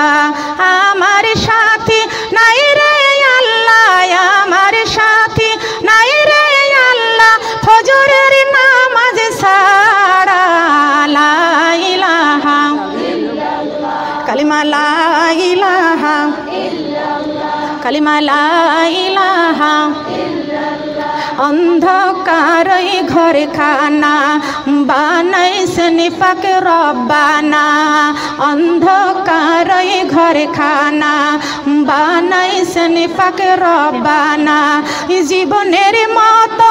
আমার সাথী নাই রে আল্লাহ, আমার সাথী নাই রে সারা লা ইলাহা কালিমা লা ইলাহা কালিমা লা ইলাহা অন্ধকারই ঘর খানা বানাইছেন পাক রব্বানা অন্ধকারই ঘর খানা বানাইছেন পাক রব্বানা জীবনের মতো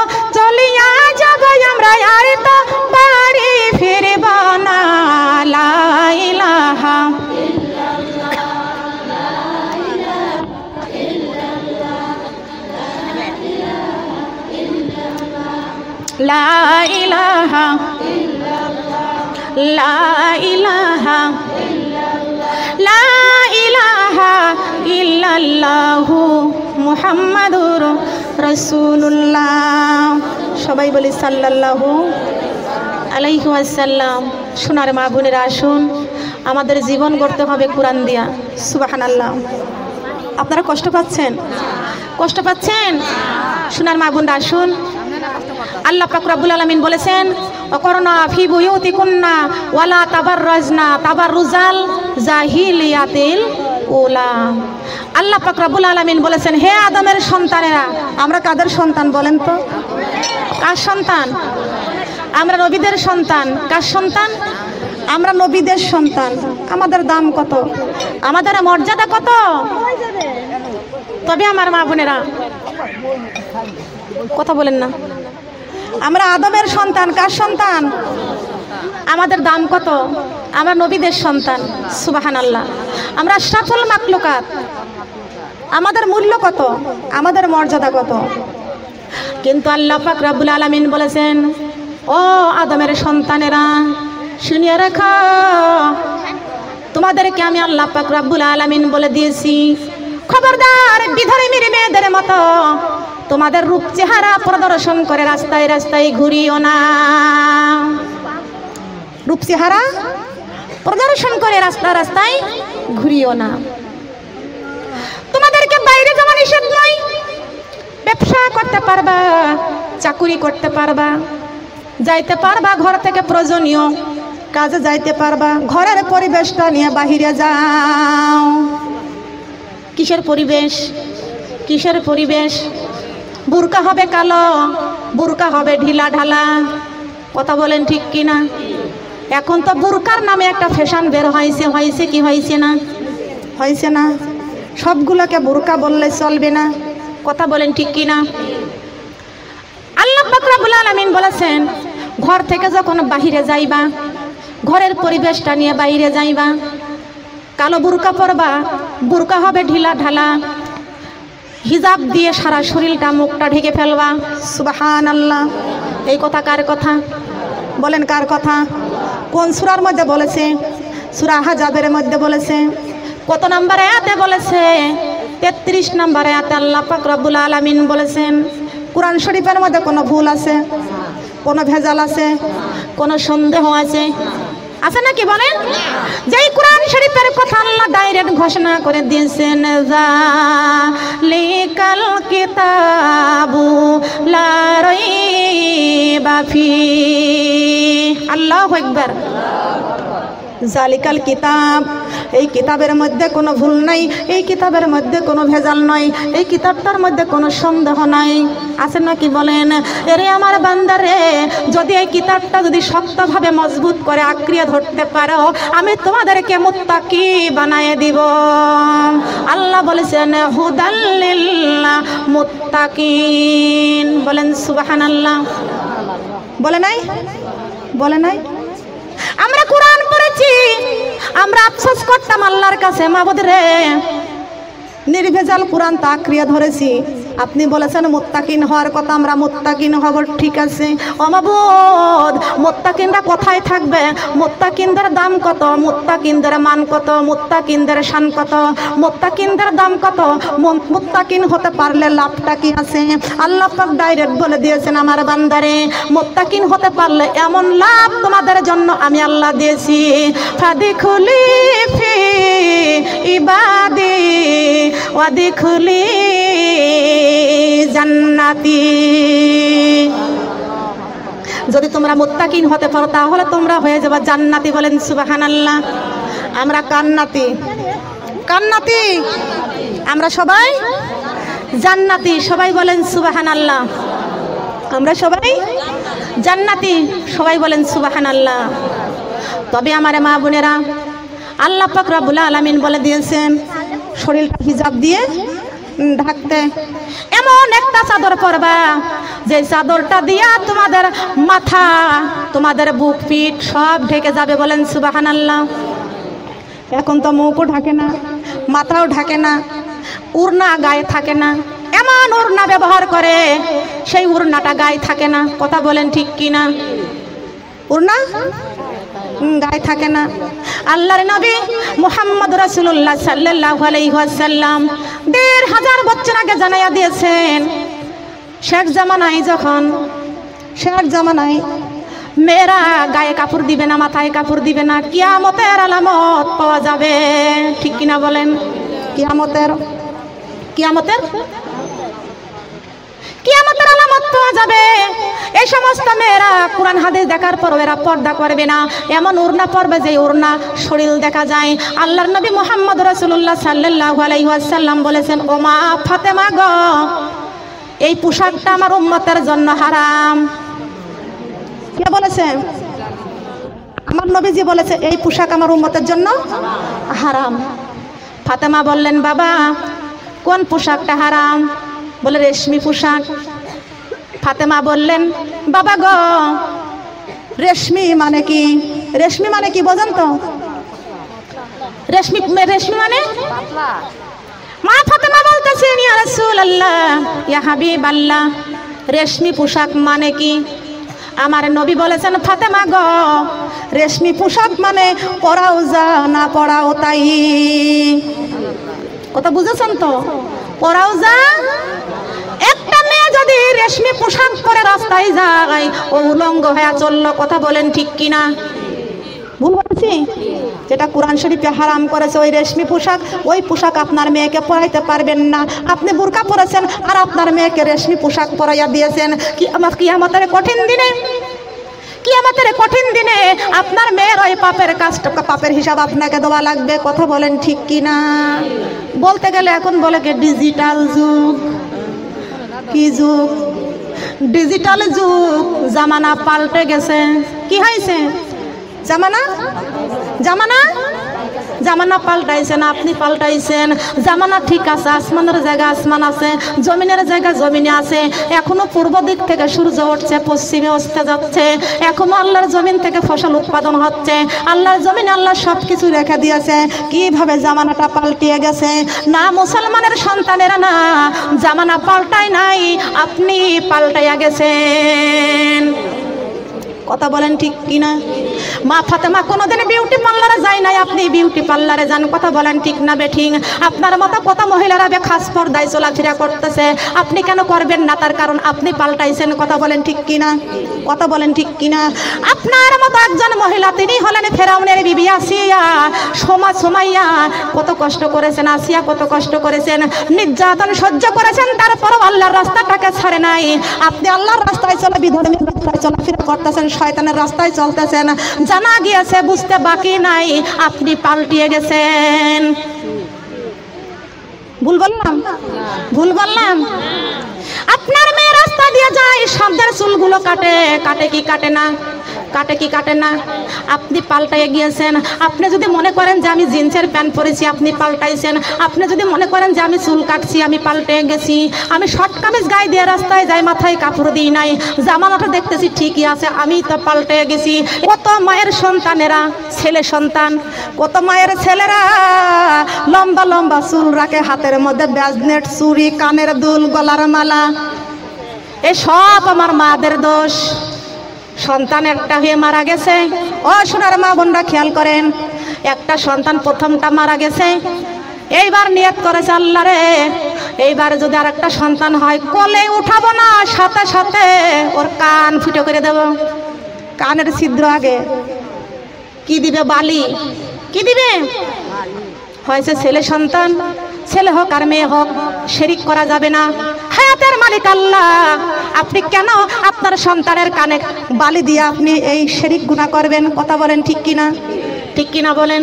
লা ইলাহা লা ইলাহা ইল্লাল্লাহু সবাই বলি সাল্লাল্লাহু আলাইকুম ওয়াসাল্লাম। সোনার মা বোনেরা আসুন, আমাদের জীবন গড়তে হবে কোরআন দিয়া। সুবাহান আল্লাহ আপনারা কষ্ট পাচ্ছেন? কষ্ট পাচ্ছেন? সোনার মা বোনরা আসুন। আল্লাহ পাক রব্বুল আলামিন বলেছেন অকরনা ফি বুয়ুতিকুন্না ওয়ালা তাবাররাজনা তাবাররুজাল জাহিলিয়াতিল উলা। আল্লাহ পাক রব্বুল আলামিন বলেছেন, হে আদমের সন্তানেরা, আমরা কাদের সন্তান বলেন তো? কার সন্তান? আমরা নবীদের সন্তান। কার সন্তান? আমরা নবীদের সন্তান। আমাদের দাম কত? আমাদের মর্যাদা কত? তবে আমার মা বোনেরা, কথা বলেন না। আমরা আদমের সন্তান, কার সন্তান? আমাদের দাম কত? আমরা নবীদের সন্তান সুবাহান আল্লাহ আমরা সফল মাকলুকাত আমাদের মূল্য কত? আমাদের মর্যাদা কত? কিন্তু আল্লাহ পাক রাব্বুল আলামিন বলেছেন, ও আদমের সন্তানেরা, শুনিয়ে রাখা। তোমাদেরকে আমি আল্লাহ পাক রাব্বুল আলামিন বলে দিয়েছি, খবরদার বিধারে মেরে মেয়েদের মতো। তোমাদের রূপ চেহারা প্রদর্শন করে রাস্তায় রাস্তায় ঘুরিও না। রূপ চেহারা প্রদর্শন করে রাস্তা রাস্তায় ঘুরিও না। তোমাদেরকে বাইরে যাওয়া নিষেধ নয়। ব্যবসা করতে পারবা, চাকুরি করতে পারবা, যাইতে পারবা, ঘর থেকে প্রয়োজনীয় কাজে যাইতে পারবা, ঘরের পরিবেশটা নিয়ে বাহিরে যাও। কিসের পরিবেশ? কিসের পরিবেশ? বুরকা হবে কালো, বুরকা হবে ঢিলা ঢালা। কথা বলেন ঠিক কি না এখন তো বুরকার নামে একটা ফ্যাশন বের হয়েছে হয়েছে কি হয়েছে না? হয়েছে না। সবগুলোকে বুরকা বললে চলবে না। কথা বলেন ঠিক কি না আল্লাহ বাকরাবুল আলমিন বলেছেন, ঘর থেকে যখন বাহিরে যাইবা, ঘরের পরিবেশটা নিয়ে বাইরে যাইবা, কালো বুরকা পরবা, বুরকা হবে ঢিলা ঢালা। হিজাব দিয়ে সারা শরীরটা মুখটা ঢেকে ফেলবা। সুবাহান আল্লাহ এই কথা কার কথা? বলেন কার কথা? কোন সুরার মধ্যে বলেছে? সুরা হাজাবের মধ্যে বলেছে। কত নাম্বার আয়াতে বলেছে? তেত্রিশ নাম্বার আয়াতে আল্লাহ পাক রব্বুল আলামিন বলেছেন, কোরআন শরীফের মধ্যে কোনো ভুল আছে? কোনো ভেজাল আছে? কোনো সন্দেহ আছে? আছে নাকি বলেন? যেই কোরআন শরীফের কথা আল্লাহ ডাইরেক্ট ঘোষণা করে দিয়েছেন লিকাল কিতাবু লা রাইবা ফি। আল্লাহু আকবার। জালিকাল কিতাব। এই কিতাবের মধ্যে কোনো ভুল নাই, এই কিতাবের মধ্যে কোনো ভেজাল নয়, এই কিতাবটার মধ্যে কোনো সন্দেহ নাই। আছে নাকি বলেন? এরে আমার বান্দারে যদি এই কিতাবটা যদি শক্তভাবে মজবুত করে আঁকড়িয়ে ধরতে পারো, আমি তোমাদেরকে মুত্তাকি বানায় দিব। আল্লাহ বলেছেন হুদাল্লিল্লাহ মুত্তাকিন। বলেন, সুবহানাল্লাহ। বলে নাই? বলে নাই? আমরা কোরআন পড়েছি আমরা আফসোস করতাম আল্লাহর কাছে মাবুদ রে। নির্ভেজাল কোরআন তাকরিয়া ধরেছি। আপনি বলেছেন, মোত্তাকিন হওয়ার কথা আমরা মোত্তাকিন হব, ঠিক আছে। অমাবুদ মোত্তাকিনরা কোথায় থাকবে? মোত্তাকিনদের দাম কত? মোত্তাকিনদের মান কত? মোত্তাকিনদের শান কত? মোত্তাকিনদের দাম কত? মোত্তাকিন হতে পারলে লাভটা কি আছে? আল্লাহ পাক ডাইরেক্ট বলে দিয়েছেন আমার বান্দারে, মোত্তাকিন হতে পারলে এমন লাভ তোমাদের জন্য আমি আল্লাহ দিয়েছি। ফাদিখুলি ফি ইবাদি ওয়াদিখুলি জান্নাতি। যদি তোমরা মোত্তাকিন হতে পারো, তাহলে তোমরা হয়ে যাবে জান্নাতি বলেন সুবাহান আল্লাহ আমরা কান্নাতি। কান্নাতি? আমরা সবাই জান্নাতি। সবাই বলেন সুবাহান আল্লাহ আমরা সবাই জান্নাতি। সবাই বলেন সুবাহান আল্লাহ তবে আমার মা বোনেরা, আল্লাহ পাক রব্বুল আলামিন বলে দিয়েছেন শরীরটা হিজাব দিয়ে ঢাকতে। এমন একটা চাদর পরবা, যে চাদরটা দিয়া তোমাদের মাথা, তোমাদের বুক, পিঠ সব ঢেকে যাবে বলেন সুবাহান আল্লাহ এখন তো মুখও ঢাকে না, মাথাও ঢাকে না, উড়না গায়ে থাকে না। এমন উড়না ব্যবহার করে, সেই উড়নাটা গায়ে থাকে না। কথা বলেন ঠিক কি না উড়না? গায়ে থাকে না। আল্লাহর নবী মুহাম্মদ রাসূলুল্লাহ সাল্লাল্লাহু আলাইহি ওয়াসাল্লাম দেড় হাজার বছর আগে জানাইয়া দিয়েছেন, শেখ জামানায় যখন, শেখ জামানায় মেয়েরা গায়ে কাপড় দিবে না, মাথায় কাপড় দিবে না, কিয়ামতের আলামত পাওয়া যাবে। ঠিক কিনা বলেন? কিয়ামতের? কিয়ামতের? কিয়ামতের আলামত পাওয়া যাবে। এই সমস্ত মেয়েরা কোরআন, হাদিস দেখার পর এরা পর্দা করবে না। এমন উড়না পরবে যে উড়না শরীর দেখা যায়। আল্লাহর নবী মোহাম্মদ রাসূলুল্লাহ সাল্লাল্লাহু আলাইহি ওয়াসাল্লাম বলেছেন ও মা ফাতেমা গো, এই পোশাকটা আমার উম্মতের জন্য হারাম। কে বলেছে? আমার নবীজি বলেছে, এই পোশাক আমার উম্মতের জন্য হারাম। ফাতেমা বললেন, বাবা, কোন পোশাকটা হারাম? বলে রেশমি পোশাক। ফাতেমা বললেন বাবা গো রেশমি মানে কি? রেশমি মানে কি বোঝেন তো? রেশমি রেশমি মানে? মা ফাতেমা বলতেছেন ইয়া রাসূলুল্লাহ ইয়া হাবিবাল্লাহ রেশমি পোশাক মানে কি? আমার নবী বলেছেন ফাতেমা গো রেশমি পোশাক মানে পরাও যা না পরাও তাই। কথা বুঝেছেন তো? পরাও যা। একটা মেয়ে যদি রেশমি পোশাক পরে রাস্তায় যায় উলঙ্গ হয়ে চলল, কথা বলেন ঠিক কিনা? ভুল বলছি? যেটা কোরআন শরীফে হারাম করেছে, ওই রেশমি পোশাক, ওই পোশাক আপনার মেয়েকে পরাইতে পারবেন না। আপনি বুরকা পরেছেন, আর আপনার মেয়েকে রেশমি পোশাক পরাইয়া দিয়েছেন। কি আমার কি আমাদের কঠিন দিনে কি আমাদের কঠিন দিনে আপনার মেয়ের ওই পাপের কাজটা, পাপের হিসাব আপনাকে দেওয়া লাগবে। কথা বলেন ঠিক কি না বলতে গেলে এখন বলে কি, ডিজিটাল যুগ। কি যুগ? ডিজিটাল যুগ। জামানা পাল্টে গেছে। কি হয়েছে? জামানা? জামানা? জামানা পাল্টাইছেন, আপনি পাল্টাইছেন। জামানা ঠিক আছে, আসমানের জায়গা আসমান আছে, জমিনের জায়গা জমিনে আছে। এখনও পূর্ব দিক থেকে সূর্য উঠছে, পশ্চিমে অস্তে যাচ্ছে। এখনও আল্লাহর জমিন থেকে ফসল উৎপাদন হচ্ছে। আল্লাহর জমিনে আল্লাহ সব কিছু রেখে দিয়েছে। কীভাবে জামানাটা পাল্টিয়ে গেছে? না মুসলমানের সন্তানেরা না, জামানা পাল্টায় নাই, আপনি পাল্টাইয়া গেছেন। কথা বলেন ঠিক কিনা? মা ফাতেমা কোনোদিন বিউটি পার্লারে যায় নাই। আপনি বিউটি পার্লারে যান, কথা বলেন ঠিক না বেঠিং আপনার মতো কত মহিলারা বেখাস পর্দায় চলাফেরা করতেছে। আপনি কেন করবেন না? তার কারণ আপনি পাল্টাইছেন, কথা বলেন ঠিক কিনা? কথা বলেন ঠিক কিনা? আপনার মতো একজন মহিলা, তিনি হলেন ফেরাউনের বিবি আসিয়া। সমা সমাইয়া, কত কষ্ট করেছেন, আসিয়া কত কষ্ট করেছেন। নির্যাতন সহ্য করেছেন, তারপরও আল্লাহর রাস্তাটাকে ছাড়ে নাই। আপনি আল্লাহর রাস্তায় চলে বিধর্মীর রাস্তায় চলাফেরা করতেছেন শয়তানের রাস্তায় চলতেছেন। জানা গিয়েছে, বুঝতে বাকি নাই, আপনি পাল্টিয়ে গেছেন। ভুল বললাম? ভুল বললাম? আপনার মেয়ে রাস্তা দিয়ে যায় শব্দের চুলগুলো কাটে কাটে কি কাটে না? কাটে কি কাটে না? আপনি পাল্টাইয়ে গিয়েছেন। আপনি যদি মনে করেন যে আমি জিন্সের প্যান্ট পরেছি, আপনি পাল্টাইছেন। আপনি যদি মনে করেন যে আমি চুল কাটছি, আমি পাল্টে গেছি। আমি শর্ট কামিজ গায়ে দিয়ে রাস্তায় যাই, মাথায় কাপড় দিই নাই। জামানাটা দেখতেছি ঠিকই আছে আমি তো পাল্টে গেছি। কত মায়ের সন্তানেরা, ছেলে সন্তান, কত মায়ের ছেলেরা লম্বা লম্বা চুল রাখে, হাতের মধ্যে ব্যাজনেট চুরি কানের দুল, গলার মালা। এ সব আমার মাদের দোষ। সন্তান একটা হয়ে মারা গেছে। ও সোনার মা বোনরা খেয়াল করেন, একটা সন্তান প্রথমটা মারা গেছে। এইবার নিয়ত করেছে আল্লাহ রে, এইবার যদি আর একটা সন্তান হয়, কোলে উঠাবো না, সাথে সাথে ওর কান ফুটো করে দেব। কানের ছিদ্র আগে। কি দিবে বালি? কি দিবে? হয়েছে ছেলে সন্তান। ছেলে হোক আর মেয়ে হোক। শেরিক করা যাবে না। হায়াতের মালিক আল্লাহ, আপনি কেন আপনার সন্তানের কানে বালি দিয়ে আপনি এই শেরিক গুণা করবেন? কথা বলেন ঠিক কিনা? ঠিক কিনা বলেন?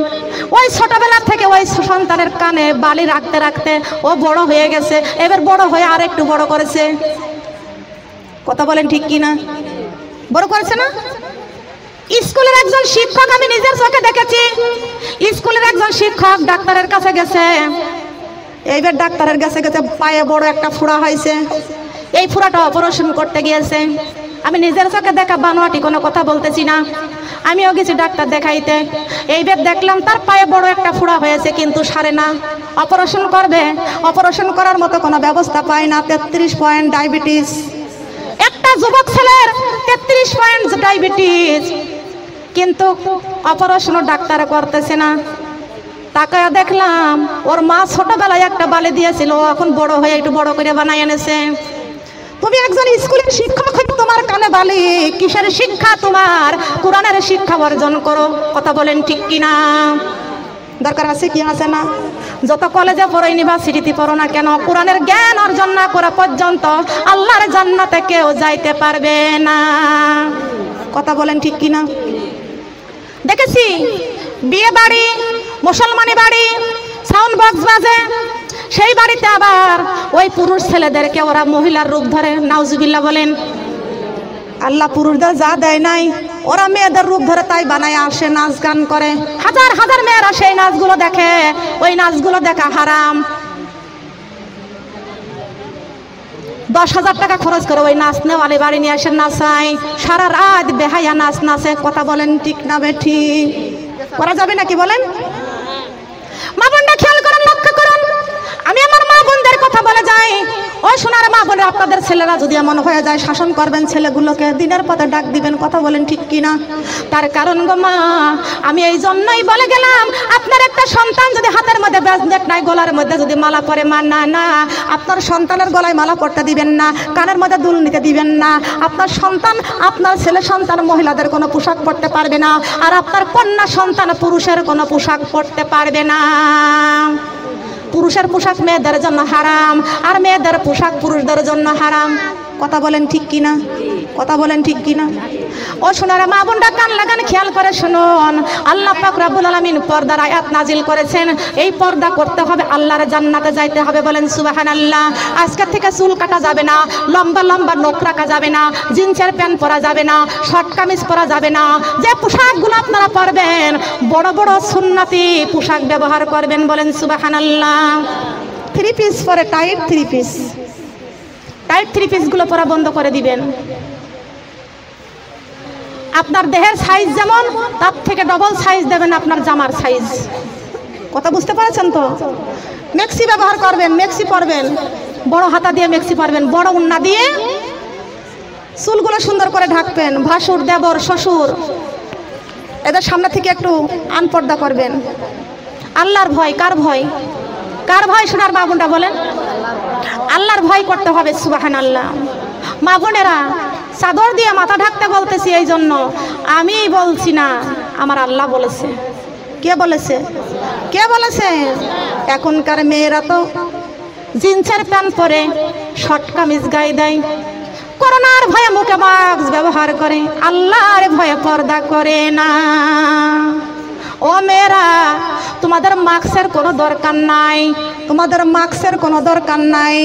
ওই ছোটবেলা থেকে ওই সন্তানের কানে বালি রাখতে রাখতে ও বড় হয়ে গেছে, এবার বড় হয়ে আর একটু বড় করেছে। কথা বলেন ঠিক কিনা? বড় করেছে না? স্কুলের একজন শিক্ষক আমি নিজের চোখে দেখেছি। স্কুলের একজন শিক্ষক ডাক্তারের কাছে গেছে। এইবার ডাক্তারের কাছে গেছে, পায়ে বড় একটা ফোড়া হয়েছে। এই ফোড়াটা অপারেশন করতে গিয়েছে। আমি নিজের চোখে দেখা বানোয়াটি কোনো কথা বলতেছি না। আমিও গেছি ডাক্তার দেখাইতে। এইবার দেখলাম তার পায়ে বড় একটা ফোড়া হয়েছে, কিন্তু সারে না। অপারেশন করবে অপারেশন করার মতো কোনো ব্যবস্থা পায় না। তেত্রিশ পয়েন্ট ডায়াবেটিস। একটা যুবক ছেলের তেত্রিশ পয়েন্ট ডায়াবেটিস। কিন্তু অপারেশনও ডাক্তার করতেছে না। তাকায় দেখলাম, ওর মা ছোটবেলায় একটা বালি দিয়েছিল এখন বড় হয়ে একটু বড় করে বানাই এনেছে। তুমি একজন স্কুলের শিক্ষক হয়ে তোমার কানে বালি, কিসের শিক্ষা তোমার? কোরআনের শিক্ষা অর্জন করো, কথা বলেন ঠিক কিনা? দরকার আছে কি আছে না? যত কলেজে পড়ো, ইউনিভার্সিটিতে পড়ো না কেন, কোরআনের জ্ঞান অর্জন না করা পর্যন্ত আল্লাহর জান্নাতে কেউ যাইতে পারবে না। কথা বলেন ঠিক কিনা? দেখেছি বিয়ে বাড়ি মুসলমানি বাড়ি সাউন্ড বক্স বাজে। সেই বাড়িতে আবার ওই পুরুষ ছেলেদেরকে ওরা মহিলার রূপ ধরে নাউজুবিল্লা বলেন, আল্লাহ পুরুষদের যা দেয় নাই, ওরা মেয়েদের রূপ ধরে তাই বানায় আসে, নাচ গান করে। হাজার হাজার মেয়েরা সেই নাচগুলো দেখে, ওই নাচগুলো দেখা হারাম। দশ হাজার টাকা খরচ করে ওই নাচ নেওয়ালে বাড়ি নিয়ে আসে নাচাই সারা রাত বেহাইয়া নাচ নাচে, কথা বলেন ঠিক না বেঠি। করা যাবে নাকি বলেন? বোনদের কথা বলে যাই ও সোনার মা বোনের, আপনাদের ছেলেরা যদি এমন হয়ে যায়, শাসন করবেন ছেলেগুলোকে, দিনের পথে ডাক দিবেন, কথা বলেন ঠিক কিনা? তার কারণ গো মা, আমি এই জন্যই বলে গেলাম, আপনার একটা সন্তান যদি হাতের মধ্যে ব্যাজনেট নাই, গলার মধ্যে যদি মালা পরে, মা, না না, আপনার সন্তানের গলায় মালা পড়তে দিবেন না, কানের মধ্যে দুল নিতে দিবেন না, আপনার সন্তান, আপনার ছেলে সন্তান মহিলাদের কোনো পোশাক পরতে পারবে না, আর আপনার কন্যা সন্তান পুরুষের কোনো পোশাক পরতে পারবে না। পুরুষের পোশাক মেয়েদের জন্য হারাম, আর মেয়েদের পোশাক পুরুষদের জন্য হারাম। কথা বলেন ঠিক কিনা? কথা বলেন ঠিক কিনা? ও সোনারা মা বোনরা কান লাগান, খেয়াল করে শুনুন। আল্লাহ পাক রব্বুল আলামিন পর্দার আয়াত নাজিল করেছেন। এই পর্দা করতে হবে, আল্লাহর জান্নাতে যাইতে হবে বলেন সুবহানাল্লাহ। আজকে থেকে চুল কাটা যাবে না, লম্বা লম্বা নখ রাখা যাবে না, জিন্সের প্যান্ট পরা যাবে না, শর্ট কামিজ পরা যাবে না। যে পোশাকগুলো আপনারা পরবেন, বড় বড় সুন্নতি পোশাক ব্যবহার করবেন বলেন সুবহানাল্লাহ। থ্রি পিস পরে tight three piece tight three পিসগুলো পরা বন্ধ করে দিবেন। আপনার দেহের সাইজ যেমন, তার থেকে ডবল সাইজ দেবেন আপনার জামার সাইজ কথা বুঝতে পারছেন তো? মেক্সি ব্যবহার করবেন মেক্সি পরবেন। বড় হাতা দিয়ে মেক্সি পরবেন, বড় উন্না দিয়ে চুলগুলো সুন্দর করে ঢাকবেন। ভাসুর, দেবর, শ্বশুর, এদের সামনে থেকে একটু আনপর্দা করবেন। আল্লাহর ভয়, কার ভয়? কার ভয় শোনার মা বোনটা বলেন? আল্লাহর ভয় করতে হবে সুবাহান আল্লাহ মা বোনেরা চাদর দিয়ে মাথা ঢাকতে বলতেছি এই জন্য। আমি বলছি না, আমার আল্লাহ বলেছে। কে বলেছে? কে বলেছে? এখনকার মেয়েরা তো জিন্সের প্যান্ট পরে, শর্ট কামিজ গায়ে দেয়। করোনার ভয়ে মুখে মাস্ক ব্যবহার করে, আল্লাহর ভয়ে পর্দা করে না। ও মেয়েরা, তোমাদের মাস্কের কোনো দরকার নাই, তোমাদের মাস্কের কোনো দরকার নাই,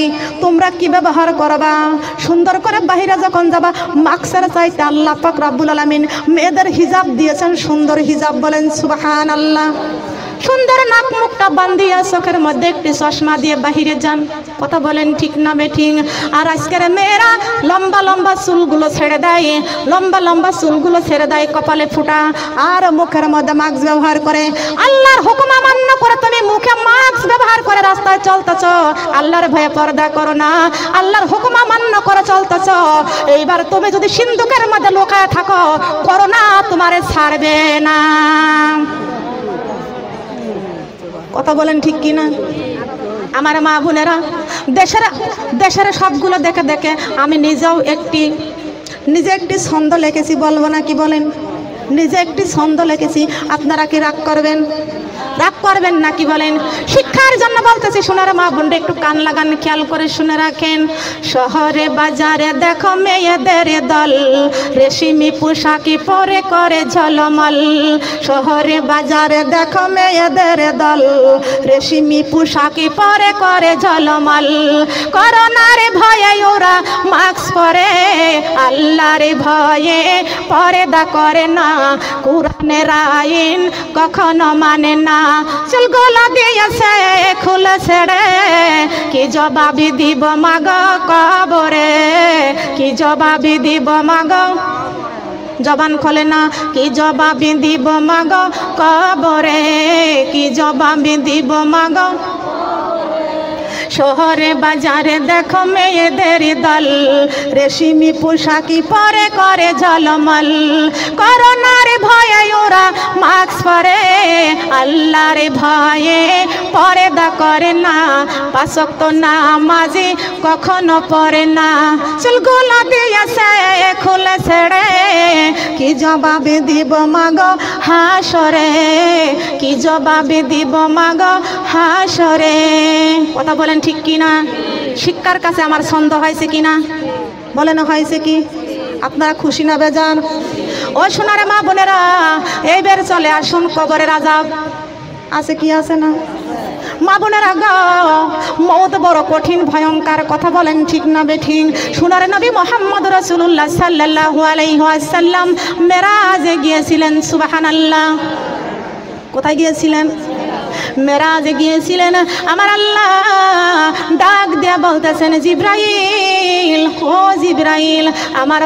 তোমরা কি ব্যবহার করবা? সুন্দর করে বাহিরে যখন যাবা, মাস্কের চাইতে আল্লাহ পাক রাব্বুল আলামিন মেয়েদের হিজাব দিয়েছেন, সুন্দর হিজাব বলেন সুবাহান আল্লাহ সুন্দর নাক মুখটা বান্ধিয়া চোখের মধ্যে একটি চশমা দিয়ে বাহিরে যান। কথা বলেন ঠিক না বেঠিক। আর আজকের মেয়েরা লম্বা লম্বা চুলগুলো ছেড়ে দেয়। লম্বা লম্বা চুলগুলো ছেড়ে দেয় কপালে ফুটা। আর মুখের মধ্যে মাস্ক ব্যবহার করে। আল্লাহর হুকুম অমান্য করে তুমি মুখে মাস্ক ব্যবহার করে রাস্তায় চলতেছ। আল্লাহর ভয়ে পর্দা করো না। আল্লাহর হুকুম অমান্য করে চলতেছ। এইবার তুমি যদি সিন্ধুকের মধ্যে লোকায় থাকো, করোনা তোমারে ছাড়বে না। কথা বলেন ঠিক কি না আমার মা বোনেরা, দেশের দেশের সবগুলো দেখে দেখে আমি নিজেও একটি, নিজে একটি ছন্দ লেখেছি, বলব না কি বলেন? নিজে একটি ছন্দ লিখেছি, আপনারা কি রাগ করবেন? রাগ করবেন না কি বলেন? শিক্ষার জন্য বলতেছি, সোনার মা বোনটা একটু কান লাগান, খেয়াল করে শুনে রাখেন। শহরে, বাজারে দেখো মেয়েদের দল, রেশিমি পোশাকি পরে করে ঝলমল। শহরে, বাজারে দেখো মেয়েদের দল, রেশিমি পোশাকি পরে করে ঝলমল। করোনার ভয়ে ওরা মাস্ক পরে, আল্লাহর ভয়ে পরেদা করে না। কোরআনের আইন কখনো মানে না। চল গোলা দিয়েছে, খুলে ছেড়ে। কি জবাবি দিব মাগ কবরে? কি জবাবি দিব মাগ? জবান খোলে না। কি জবাবি দিব মাগ কবরে? কি জবাবি দিব মাগ? শহরে বাজারে দেখো মেয়েদের দল। রেশিমি পোশাকি পরে করে ঝলমল। করোনার ভয়ে ওরা মাস্ক পরে, আল্লাহর ভয়ে পরেদা করে না। পাশক তো মাঝে কখনো পরে না। চুলগুলো দিয়েছে, খুলে ছেড়ে। কি জবাবে দিব মাগ হাসরে? কি জবাবে দিব মাগ হাসরে? কথা বলেন ঠিক কি না শিক্ষার কাছে আমার ছন্দ হয়েছে কি না বলেন, হয়েছে কি? আপনারা খুশি না বেজান ও সোনারে মা বোনেরা, এইবার চলে আসুন কবরের আজাব। আছে কি আছে না? মা বোনেরা গো, মৌত বড় কঠিন, ভয়ঙ্কর কথা বলেন ঠিক না বেঠিন। সোনার নবী মোহাম্মদ রসুল্লাহ সাল্লাহ আলাইসাল্লাম মেরাজে গিয়েছিলেন সুবাহান আল্লাহ কোথায় গিয়েছিলেন? মেরাজে গিয়েছিলেন। আমার আল্লাহ ডাক দিয়া বলতেছেন জিব্রাইল ও জিব্রাইল আমার